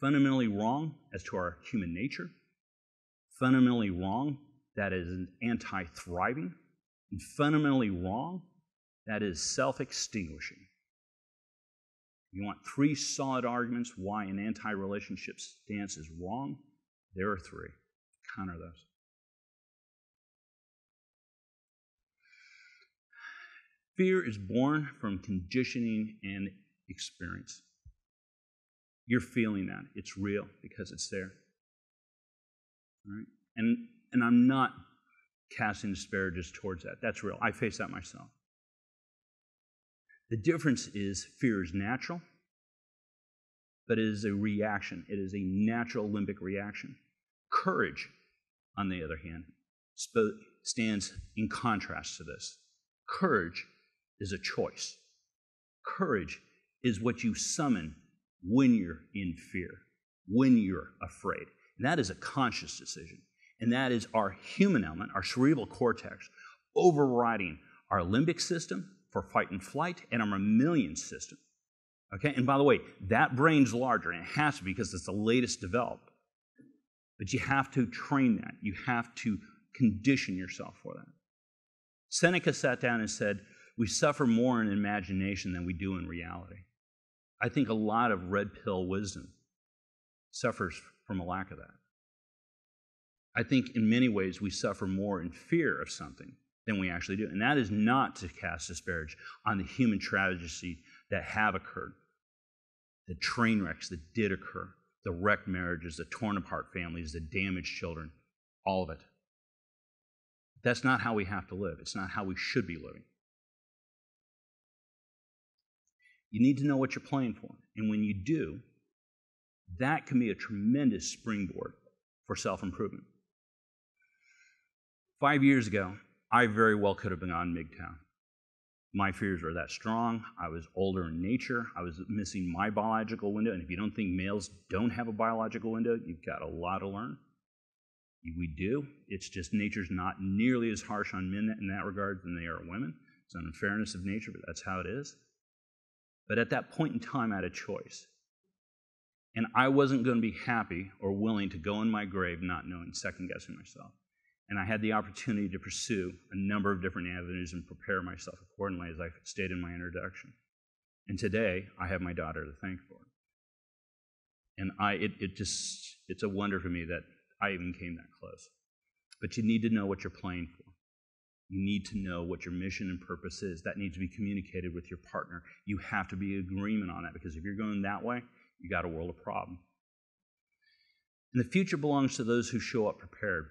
Fundamentally wrong as to our human nature, fundamentally wrong that is anti thriving, and fundamentally wrong that is self extinguishing. You want three solid arguments why an anti relationship stance is wrong? There are three. Counter those. Fear is born from conditioning and experience. You're feeling that. It's real because it's there. All right? And, and I'm not casting disparages towards that. That's real. I face that myself. The difference is fear is natural, but it is a reaction. It is a natural limbic reaction. Courage, on the other hand, stands in contrast to this. Courage is a choice. Courage is what you summon when you're in fear, when you're afraid. And that is a conscious decision. And that is our human element, our cerebral cortex, overriding our limbic system for fight and flight and our mammalian system. Okay, and by the way, that brain's larger, and it has to be because it's the latest developed. But you have to train that. You have to condition yourself for that. Seneca sat down and said, We suffer more in imagination than we do in reality. I think a lot of red pill wisdom suffers from a lack of that. I think in many ways we suffer more in fear of something than we actually do. And that is not to cast disparage on the human tragedy that have occurred, the train wrecks that did occur, the wrecked marriages, the torn apart families, the damaged children, all of it. That's not how we have to live. It's not how we should be living. You need to know what you're playing for. And when you do, that can be a tremendous springboard for self improvement. Five years ago, I very well could have been on MGTOW. My fears were that strong. I was older in nature. I was missing my biological window. And if you don't think males don't have a biological window, you've got a lot to learn. We do. It's just nature's not nearly as harsh on men in that regard than they are women. It's an unfairness of nature, but that's how it is. But at that point in time, I had a choice. And I wasn't going to be happy or willing to go in my grave not knowing, second guessing myself. And I had the opportunity to pursue a number of different avenues and prepare myself accordingly, as I stated in my introduction. And today, I have my daughter to thank for it. And I, it, it just, it's a wonder for me that I even came that close. But you need to know what you're playing for. You need to know what your mission and purpose is. That needs to be communicated with your partner. You have to be in agreement on that because if you're going that way, you got a world of problem. And the future belongs to those who show up prepared.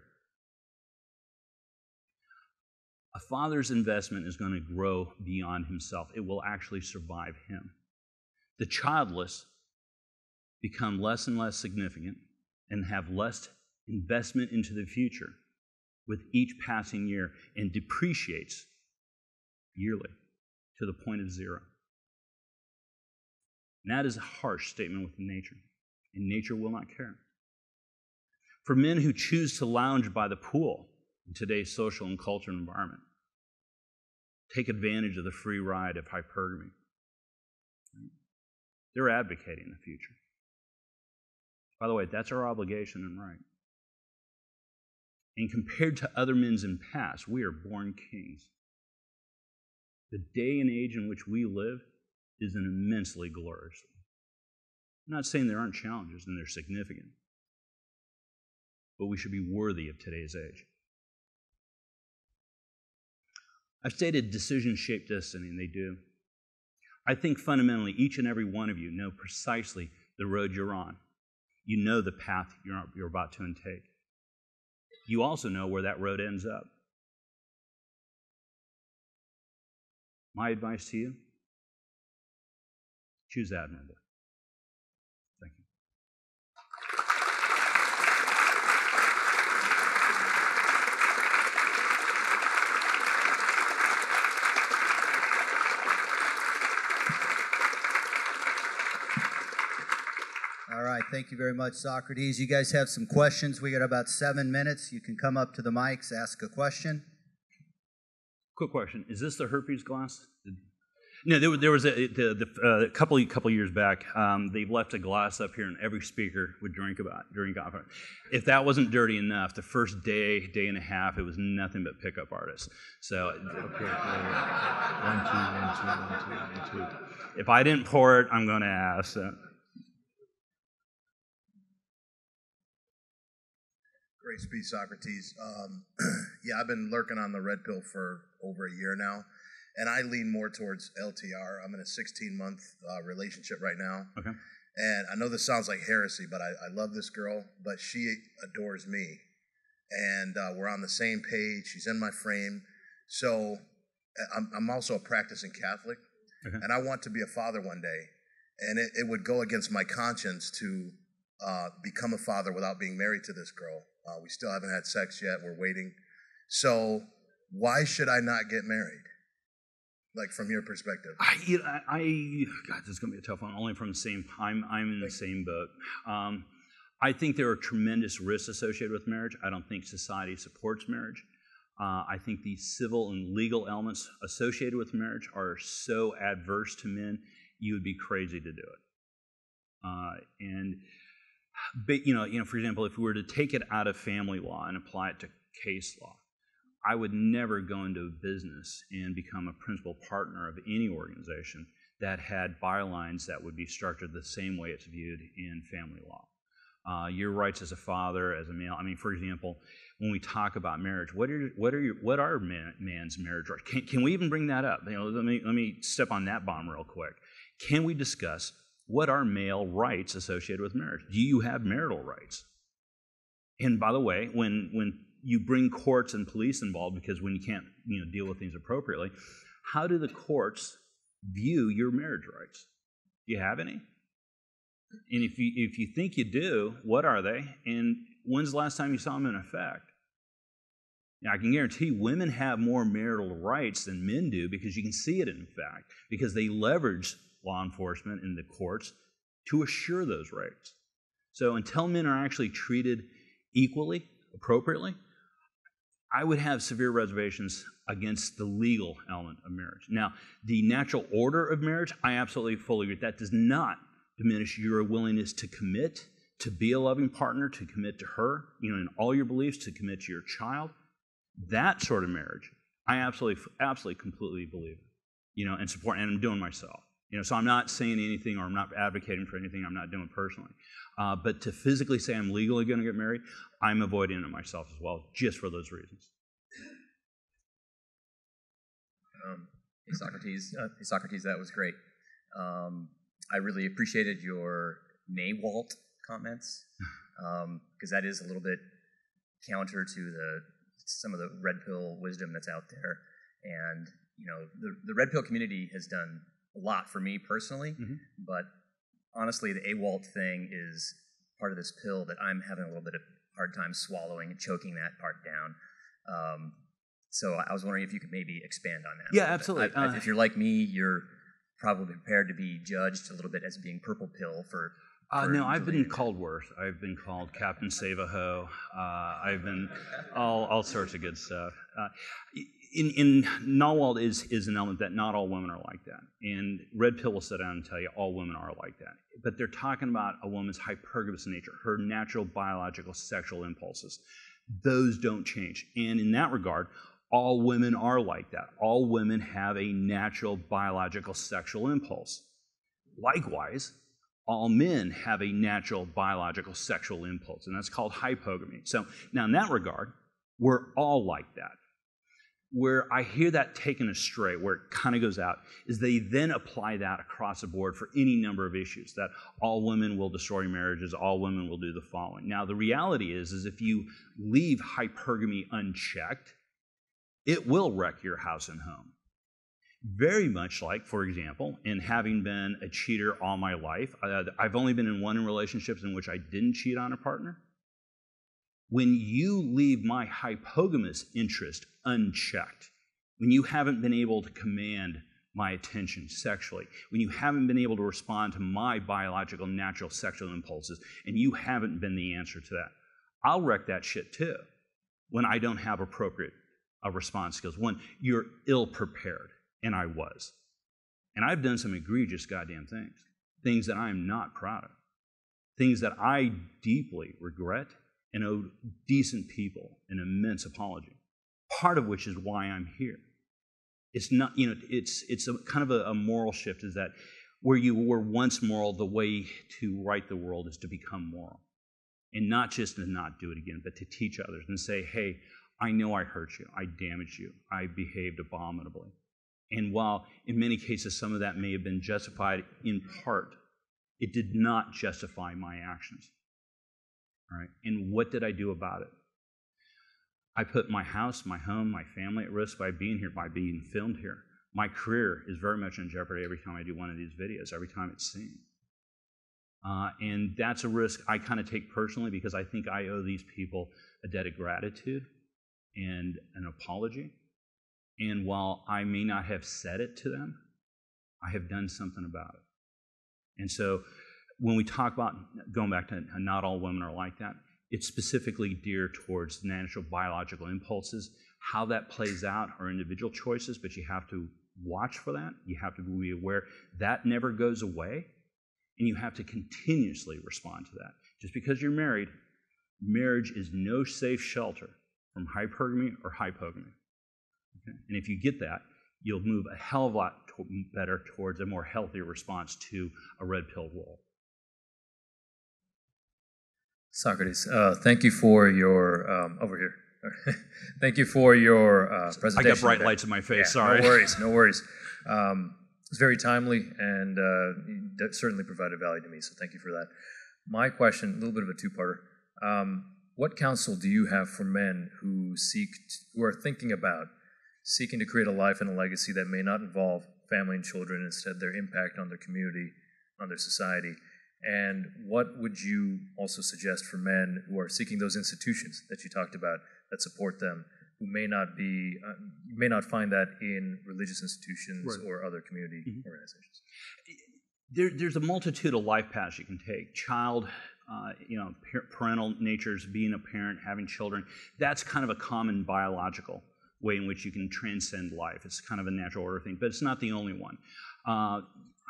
A father's investment is going to grow beyond himself, it will actually survive him. The childless become less and less significant and have less investment into the future with each passing year and depreciates yearly to the point of zero. And that is a harsh statement within nature, and nature will not care. For men who choose to lounge by the pool in today's social and cultural environment, take advantage of the free ride of hypergamy. They're advocating the future. By the way, that's our obligation and right. And compared to other men's in past, we are born kings. The day and age in which we live is an immensely glorious one. I'm not saying there aren't challenges and they're significant, but we should be worthy of today's age. I've stated decisions shape destiny, and they do. I think fundamentally each and every one of you know precisely the road you're on. You know the path you're, about to take. You also know where that road ends up. My advice to you choose admirably. right. Thank you very much, Socrates. You guys have some questions. We got about seven minutes. You can come up to the mics, ask a question. Quick question: Is this the herpes glass? No, there, there was a, the, the, uh, couple couple years back. Um, they've left a glass up here, and every speaker would drink about drink off it. If that wasn't dirty enough, the first day, day and a half, it was nothing but pickup artists. So, okay, one, two, one, two, one, two, one, two. If I didn't pour it, I'm going to ask. So. Great speech, Socrates. Um, yeah, I've been lurking on the red pill for over a year now, and I lean more towards LTR. I'm in a 16 month uh, relationship right now. Okay. And I know this sounds like heresy, but I, I love this girl, but she adores me. And uh, we're on the same page. She's in my frame. So uh, I'm, I'm also a practicing Catholic, Okay. and I want to be a father one day. And it, it would go against my conscience to uh, become a father without being married to this girl. Uh, we still haven't had sex yet. We're waiting. So why should I not get married? Like from your perspective. I, I, God, this is going to be a tough one. Only from the same, I'm, I'm in the same boat. Um, I think there are tremendous risks associated with marriage. I don't think society supports marriage. Uh, I think the civil and legal elements associated with marriage are so adverse to men, you would be crazy to do it. Uh, and, but, you know, you know, for example, if we were to take it out of family law and apply it to case law, I would never go into a business and become a principal partner of any organization that had bylines that would be structured the same way it's viewed in family law. Uh, your rights as a father, as a male. I mean, for example, when we talk about marriage, what are what are your, what are man, man's marriage rights? Can, can we even bring that up? You know, let me let me step on that bomb real quick. Can we discuss what are male rights associated with marriage? Do you have marital rights? And by the way, when when you bring courts and police involved because when you can't you know deal with things appropriately, how do the courts view your marriage rights? Do you have any? And if you if you think you do, what are they? And when's the last time you saw them in effect? Now, I can guarantee women have more marital rights than men do because you can see it in fact, because they leverage law enforcement and the courts to assure those rights. So until men are actually treated equally, appropriately, I would have severe reservations against the legal element of marriage. Now, the natural order of marriage, I absolutely fully agree. That does not diminish your willingness to commit, to be a loving partner, to commit to her, you know, in all your beliefs, to commit to your child. That sort of marriage, I absolutely, absolutely, completely believe you know, and support, and I'm doing myself. You know, so I'm not saying anything or I'm not advocating for anything I'm not doing personally. Uh, but to physically say I'm legally going to get married, I'm avoiding it myself as well, just for those reasons. Um, hey Socrates, uh, hey Socrates, that was great. Um, I really appreciated your NAWALT comments because that is a little bit counter to the some of the red pill wisdom that's out there. And you know, the, the red pill community has done a lot for me personally, Mhm. but honestly, the AWALT thing is part of this pill that I'm having a little bit of hard time swallowing and choking that part down. Um, so I was wondering if you could maybe expand on that. Yeah, absolutely. I- I- Uh, if you're like me, you're probably prepared to be judged a little bit as being purple pill for. Uh, no, I've been called worse. I've been called Captain Save a Ho. Uh, I've been all, all sorts of good stuff. In, in NAWALT is, is an element that not all women are like that. And Red Pill will sit down and tell you all women are like that. But they're talking about a woman's hypergamous nature, her natural biological sexual impulses. Those don't change. And in that regard, all women are like that. All women have a natural biological sexual impulse. Likewise, all men have a natural biological sexual impulse, and that's called hypogamy. So, now in that regard, we're all like that. Where I hear that taken astray, where it kind of goes out, is they then apply that across the board for any number of issues that all women will destroy marriages, all women will do the following. Now, the reality is, is if you leave hypergamy unchecked, it will wreck your house and home. Very much like, for example, in having been a cheater all my life, uh, I've only been in one relationships in which I didn't cheat on a partner. When you leave my hypogamous interest unchecked, when you haven't been able to command my attention sexually, when you haven't been able to respond to my biological natural sexual impulses, and you haven't been the answer to that, I'll wreck that shit too when I don't have appropriate uh, response skills, when you're ill prepared, and I was. And I've done some egregious goddamn things, things that I'm not proud of, things that I deeply regret and owe decent people an immense apology. Part of which is why I'm here. It's not, you know, it's it's a kind of a, a moral shift. Is that where you were once moral, the way to right the world is to become moral, and not just to not do it again, but to teach others and say, hey, I know I hurt you, I damaged you, I behaved abominably. And while in many cases some of that may have been justified in part, it did not justify my actions. And what did I do about it? I put my house, my home, my family at risk by being here, by being filmed here. My career is very much in jeopardy every time I do one of these videos, every time it's seen. Uh, and that's a risk I kind of take personally because I think I owe these people a debt of gratitude and an apology. And while I may not have said it to them, I have done something about it. And so when we talk about going back to not all women are like that, it's specifically geared towards natural biological impulses. How that plays out are individual choices, but you have to watch for that. You have to be aware that never goes away, and you have to continuously respond to that. Just because you're married, marriage is no safe shelter from hypergamy or hypogamy. Okay? And if you get that, you'll move a hell of a lot to- better towards a more healthy response to a red pill role. Socrates, uh, thank you for your um, over here. thank you for your uh, I got bright lights in my face. Yeah, sorry. No worries, no worries. Um, it's very timely and uh, that certainly provided value to me. So thank you for that. My question, a little bit of a two-parter. Um, what counsel do you have for men who seek, who are thinking about seeking to create a life and a legacy that may not involve family and children, instead their impact on their community, on their society? And what would you also suggest for men who are seeking those institutions that you talked about that support them, who may not be, uh, may not find that in religious institutions Right. or other community Mhm. organizations? there, there's a multitude of life paths you can take. Child, uh, you know, par- parental natures, being a parent, having children. That's kind of a common biological way in which you can transcend life. It's kind of a natural order thing, but it's not the only one. Uh,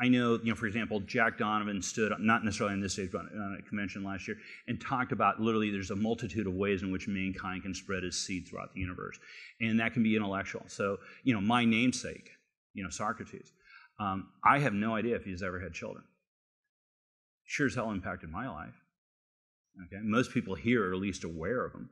I know, you know, for example, Jack Donovan stood, not necessarily on this stage, but on a convention last year, and talked about literally there's a multitude of ways in which mankind can spread its seed throughout the universe. And that can be intellectual. So, you know, my namesake, you know, Socrates, um, I have no idea if he's ever had children. Sure as hell impacted my life. Okay, most people here are at least aware of him,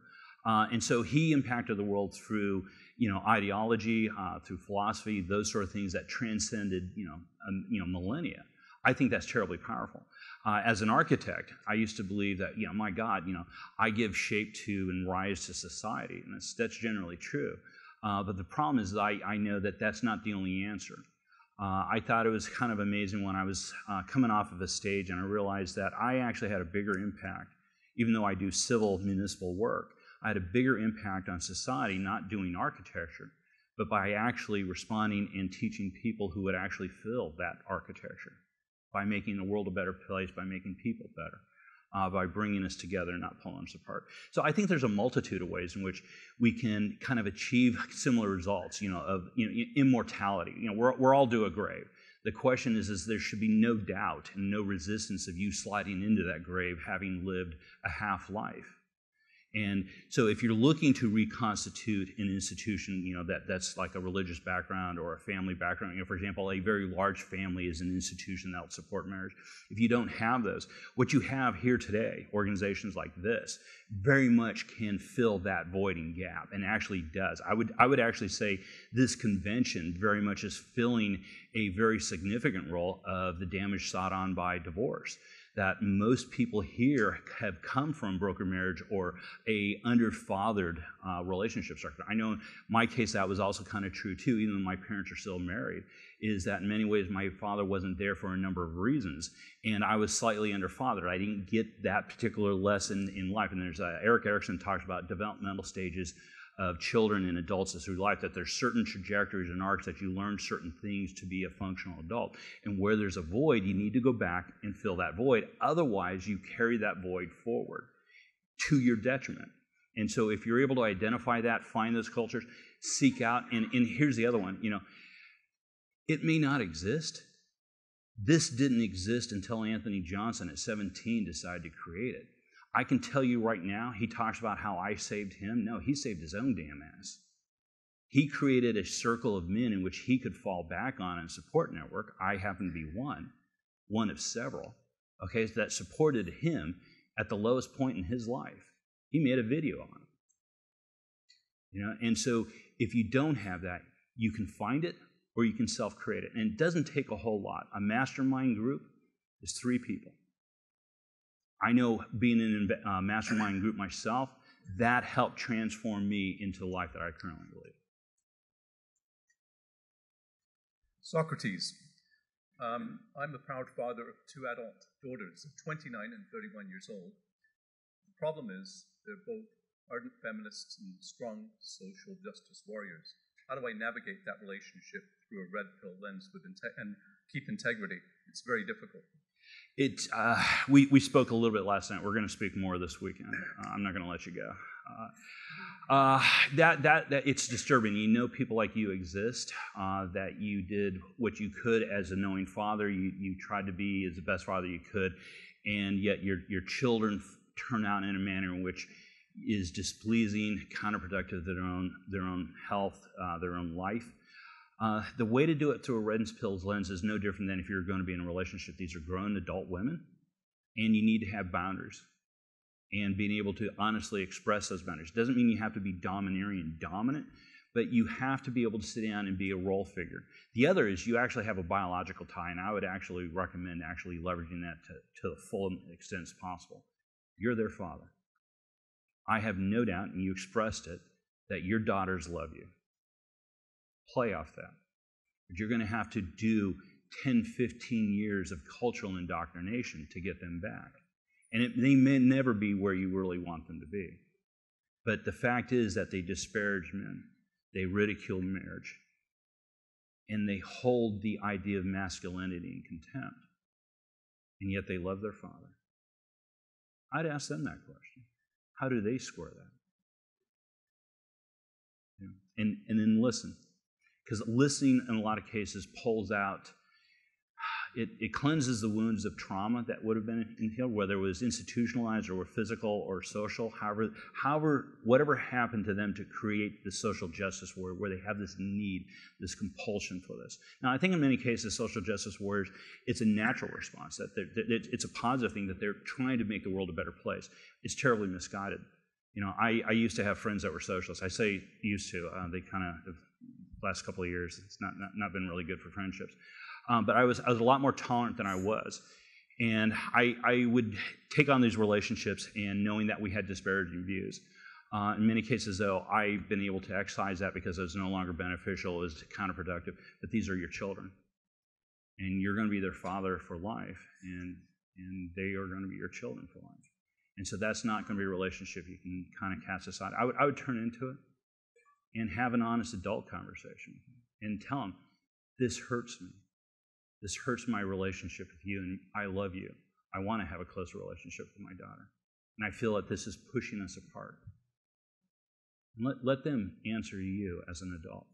uh, and so he impacted the world through you know ideology, uh, through philosophy, those sort of things that transcended you know um, you know millennia. I think that's terribly powerful. Uh, as an architect, I used to believe that you know my God, you know I give shape to and rise to society, and that's that's generally true. Uh, but the problem is, I, I know that that's not the only answer. Uh, I thought it was kind of amazing when I was uh, coming off of a stage and I realized that I actually had a bigger impact, even though I do civil municipal work. Had a bigger impact on society not doing architecture, but by actually responding and teaching people who would actually fill that architecture, by making the world a better place, by making people better. Uh, by bringing us together not pulling us apart. So I think there's a multitude of ways in which we can kind of achieve similar results, you know, of you know, immortality. You know, we're, we're all due a grave. The question is, is there should be no doubt and no resistance of you sliding into that grave having lived a half life. And so if you're looking to reconstitute an institution, you know, that, that's like a religious background or a family background, you know, for example, a very large family is an institution that will support marriage. If you don't have those, what you have here today, organizations like this, very much can fill that void and gap and actually does. I would, I would actually say this convention very much is filling a very significant role of the damage sought on by divorce that most people here have come from broker marriage or a underfathered uh, relationship structure. I know in my case that was also kind of true too, even though my parents are still married, is that in many ways my father wasn't there for a number of reasons, and I was slightly underfathered. I didn't get that particular lesson in life. And there's uh, Erik Erikson talks about developmental stages of children and adults as through life that there's certain trajectories and arcs that you learn certain things to be a functional adult. And where there's a void you need to go back and fill that void. Otherwise you carry that void forward to your detriment. And so if you're able to identify that find those cultures seek out and, and here's the other one you know it may not exist. This didn't exist until anthony johnson at 17 decided to create it I can tell you right now, he talks about how I saved him. No, he saved his own damn ass. He created a circle of men in which he could fall back on and support network. I happen to be one, one of several, okay, that supported him at the lowest point in his life. He made a video on it. You know, and so if you don't have that, you can find it or you can self create it. And it doesn't take a whole lot. A mastermind group is three people. I know being in a uh, mastermind group myself, that helped transform me into the life that I currently live. Socrates, um, I'm the proud father of two adult daughters, 29 and 31 years old. The problem is they're both ardent feminists and strong social justice warriors. How do I navigate that relationship through a red pill lens with inte- and keep integrity? It's very difficult. It, uh, we, we spoke a little bit last night. We're going to speak more this weekend. Uh, I'm not going to let you go. Uh, uh, that, that, that it's disturbing. You know people like you exist, uh, that you did what you could as a knowing father. You, you tried to be as the best father you could, and yet your, your children turn out in a manner in which is displeasing, counterproductive to their own, their own health, uh, their own life. Uh, the way to do it through a red pills lens is no different than if you're going to be in a relationship. These are grown adult women, and you need to have boundaries and being able to honestly express those boundaries. Doesn't mean you have to be domineering and dominant, but you have to be able to sit down and be a role figure. The other is you actually have a biological tie, and I would actually recommend actually leveraging that to, to the full extent as possible. You're their father. I have no doubt, and you expressed it, that your daughters love you. Play off that. But you're going to have to do 10, 15 years of cultural indoctrination to get them back. And it, they may never be where you really want them to be. But the fact is that they disparage men, they ridicule marriage, and they hold the idea of masculinity in contempt. And yet they love their father. I'd ask them that question. How do they square that? And, and then listen. Because listening in a lot of cases pulls out it, it cleanses the wounds of trauma that would have been healed, whether it was institutionalized or physical or social, however, however, whatever happened to them to create the social justice warrior where they have this need, this compulsion for this. Now, I think in many cases, social justice warriors, it's a natural response, that it's a positive thing that they're trying to make the world a better place. It's terribly misguided. You know, I, I used to have friends that were socialists. I say used to. Uh, they kind of, last couple of years, it's not, not, not been really good for friendships. Um, but I was, I was a lot more tolerant than I was. And I, I would take on these relationships and knowing that we had disparaging views. Uh, in many cases, though, I've been able to exercise that because it's no longer beneficial, it's counterproductive. But these are your children. And you're going to be their father for life, and, and they are going to be your children for life. And so that's not going to be a relationship you can kind of cast aside. I would, I would turn into it and have an honest adult conversation and tell them, this hurts me. This hurts my relationship with you, and I love you. I want to have a close relationship with my daughter. And I feel that this is pushing us apart. And let, let them answer you as an adult.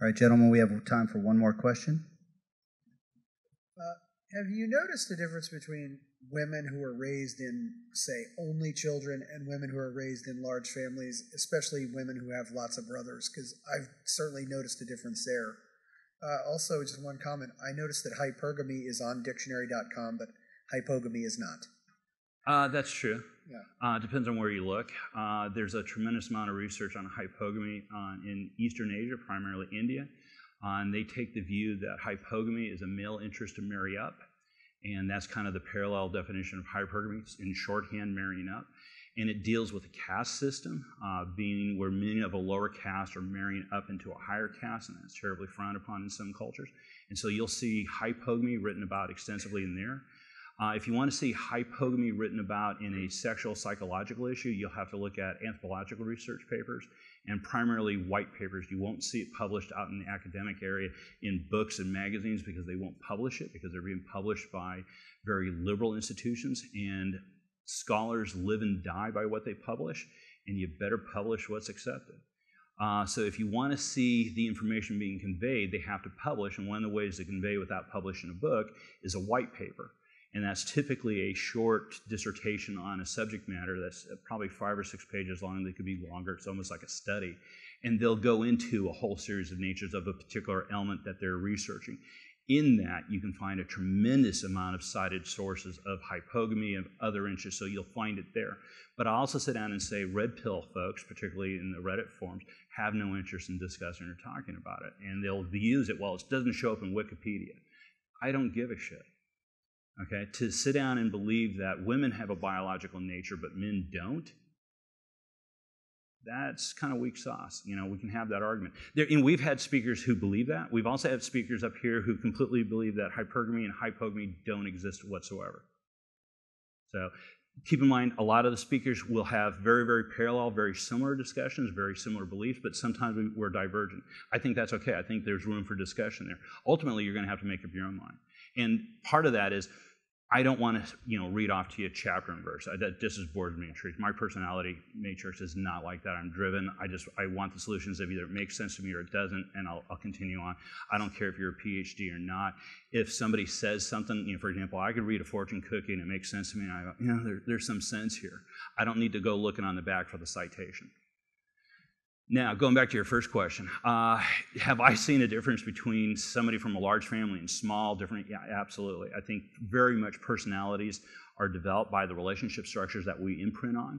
All right, gentlemen, we have time for one more question. Uh, have you noticed the difference between women who are raised in, say, only children and women who are raised in large families, especially women who have lots of brothers? Because I've certainly noticed a difference there. Uh, also, just one comment. I noticed that hypergamy is on dictionary.com, but hypogamy is not. Uh, that's true. Yeah. Uh, depends on where you look. Uh, there's a tremendous amount of research on hypogamy uh, in Eastern Asia, primarily India. Uh, and they take the view that hypogamy is a male interest to marry up. And that's kind of the parallel definition of hypergamy, in shorthand, marrying up and it deals with the caste system, uh, being where many of a lower caste are marrying up into a higher caste, and that's terribly frowned upon in some cultures. And so you'll see hypogamy written about extensively in there. Uh, if you want to see hypogamy written about in a sexual psychological issue, you'll have to look at anthropological research papers and primarily white papers. You won't see it published out in the academic area in books and magazines because they won't publish it because they're being published by very liberal institutions. And Scholars live and die by what they publish, and you better publish what's accepted. Uh, so if you want to see the information being conveyed, they have to publish, and one of the ways to convey without publishing a book is a white paper. And that's typically a short dissertation on a subject matter that's probably five or six pages long. They could be longer. It's almost like a study. And they'll go into a whole series of natures of a particular element that they're researching in that, you can find a tremendous amount of cited sources of hypogamy and other interests, so you'll find it there. But I also sit down and say red pill folks, particularly in the Reddit forums, have no interest in discussing or talking about it. And they'll use it, well, it doesn't show up in Wikipedia. I don't give a shit. Okay? To sit down and believe that women have a biological nature but men don't, that's kind of weak sauce. You know, we can have that argument. There, and we've had speakers who believe that. We've also had speakers up here who completely believe that hypergamy and hypogamy don't exist whatsoever. So keep in mind, a lot of the speakers will have very, very parallel, very similar discussions, very similar beliefs, but sometimes we, we're divergent. I think that's okay. I think there's room for discussion there. Ultimately, you're going to have to make up your own mind. And part of that is I don't want to, you know, read off to you a chapter and verse. I, that just is bores me in. My personality matrix is not like that. I'm driven. I just I want the solutions that either it makes sense to me or it doesn't, and I'll, I'll continue on. I don't care if you're a PhD or not. If somebody says something, you know, for example, I could read a fortune cookie and it makes sense to me, and I go, you know, there, there's some sense here. I don't need to go looking on the back for the citation. Now, going back to your first question, uh, have I seen a difference between somebody from a large family and small, different? Yeah, absolutely. I think very much personalities are developed by the relationship structures that we imprint on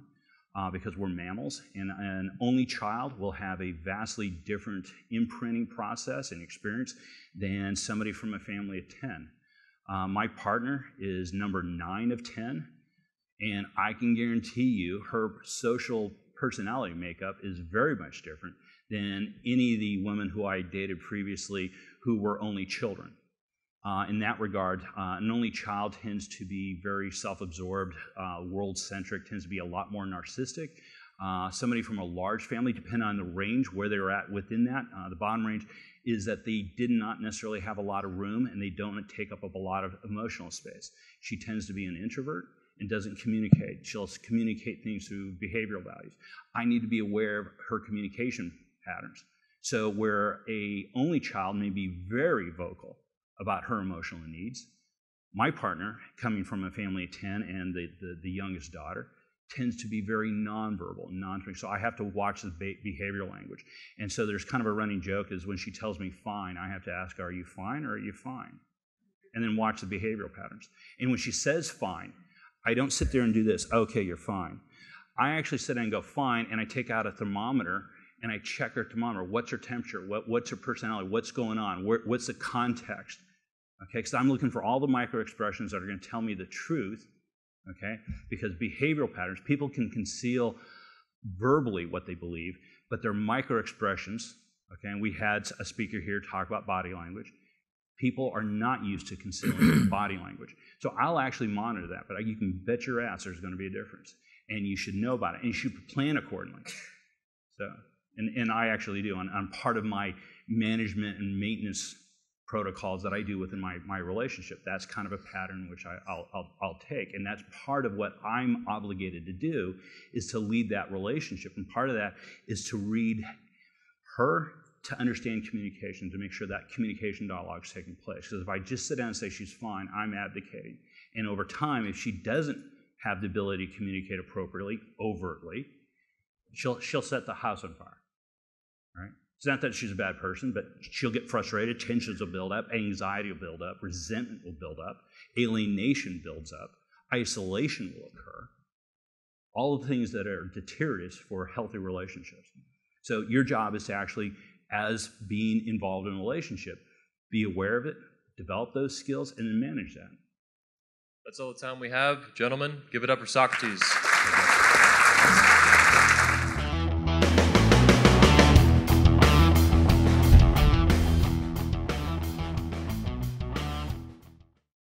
uh, because we're mammals, and an only child will have a vastly different imprinting process and experience than somebody from a family of 10. Uh, my partner is number nine of 10, and I can guarantee you her social personality makeup is very much different than any of the women who I dated previously who were only children. Uh, in that regard, uh, an only child tends to be very self absorbed, uh, world centric, tends to be a lot more narcissistic. Uh, somebody from a large family, depending on the range where they're at within that, uh, the bottom range is that they did not necessarily have a lot of room and they don't take up a lot of emotional space. She tends to be an introvert and doesn't communicate. She'll communicate things through behavioral values. I need to be aware of her communication patterns. So where a only child may be very vocal about her emotional needs, my partner, coming from a family of 10 and the, the, the youngest daughter, tends to be very nonverbal, and non So I have to watch the behavioral language. And so there's kind of a running joke is when she tells me fine, I have to ask, are you fine or are you fine? And then watch the behavioral patterns. And when she says fine, I don't sit there and do this, okay, you're fine. I actually sit there and go, fine, and I take out a thermometer and I check her thermometer. What's her temperature? What, what's her personality? What's going on? Where, what's the context? Okay, because I'm looking for all the micro expressions that are going to tell me the truth. Okay, because behavioral patterns, people can conceal verbally what they believe, but they're micro expressions. Okay, and we had a speaker here talk about body language people are not used to concealing body language. So I'll actually monitor that, but you can bet your ass there's going to be a difference. And you should know about it, and you should plan accordingly. So, and, and I actually do. I'm part of my management and maintenance protocols that I do within my, my relationship. That's kind of a pattern which I, will I'll, I'll take. And that's part of what I'm obligated to do is to lead that relationship. And part of that is to read her to understand communication, to make sure that communication dialogue is taking place. Because if I just sit down and say she's fine, I'm abdicating. And over time, if she doesn't have the ability to communicate appropriately, overtly, she'll, she'll set the house on fire. Right? It's not that she's a bad person, but she'll get frustrated, tensions will build up, anxiety will build up, resentment will build up, alienation builds up, isolation will occur. All the things that are detritus for healthy relationships. So your job is to actually as being involved in a relationship. Be aware of it, develop those skills, and then manage that. That's all the time we have. Gentlemen, give it up for Socrates.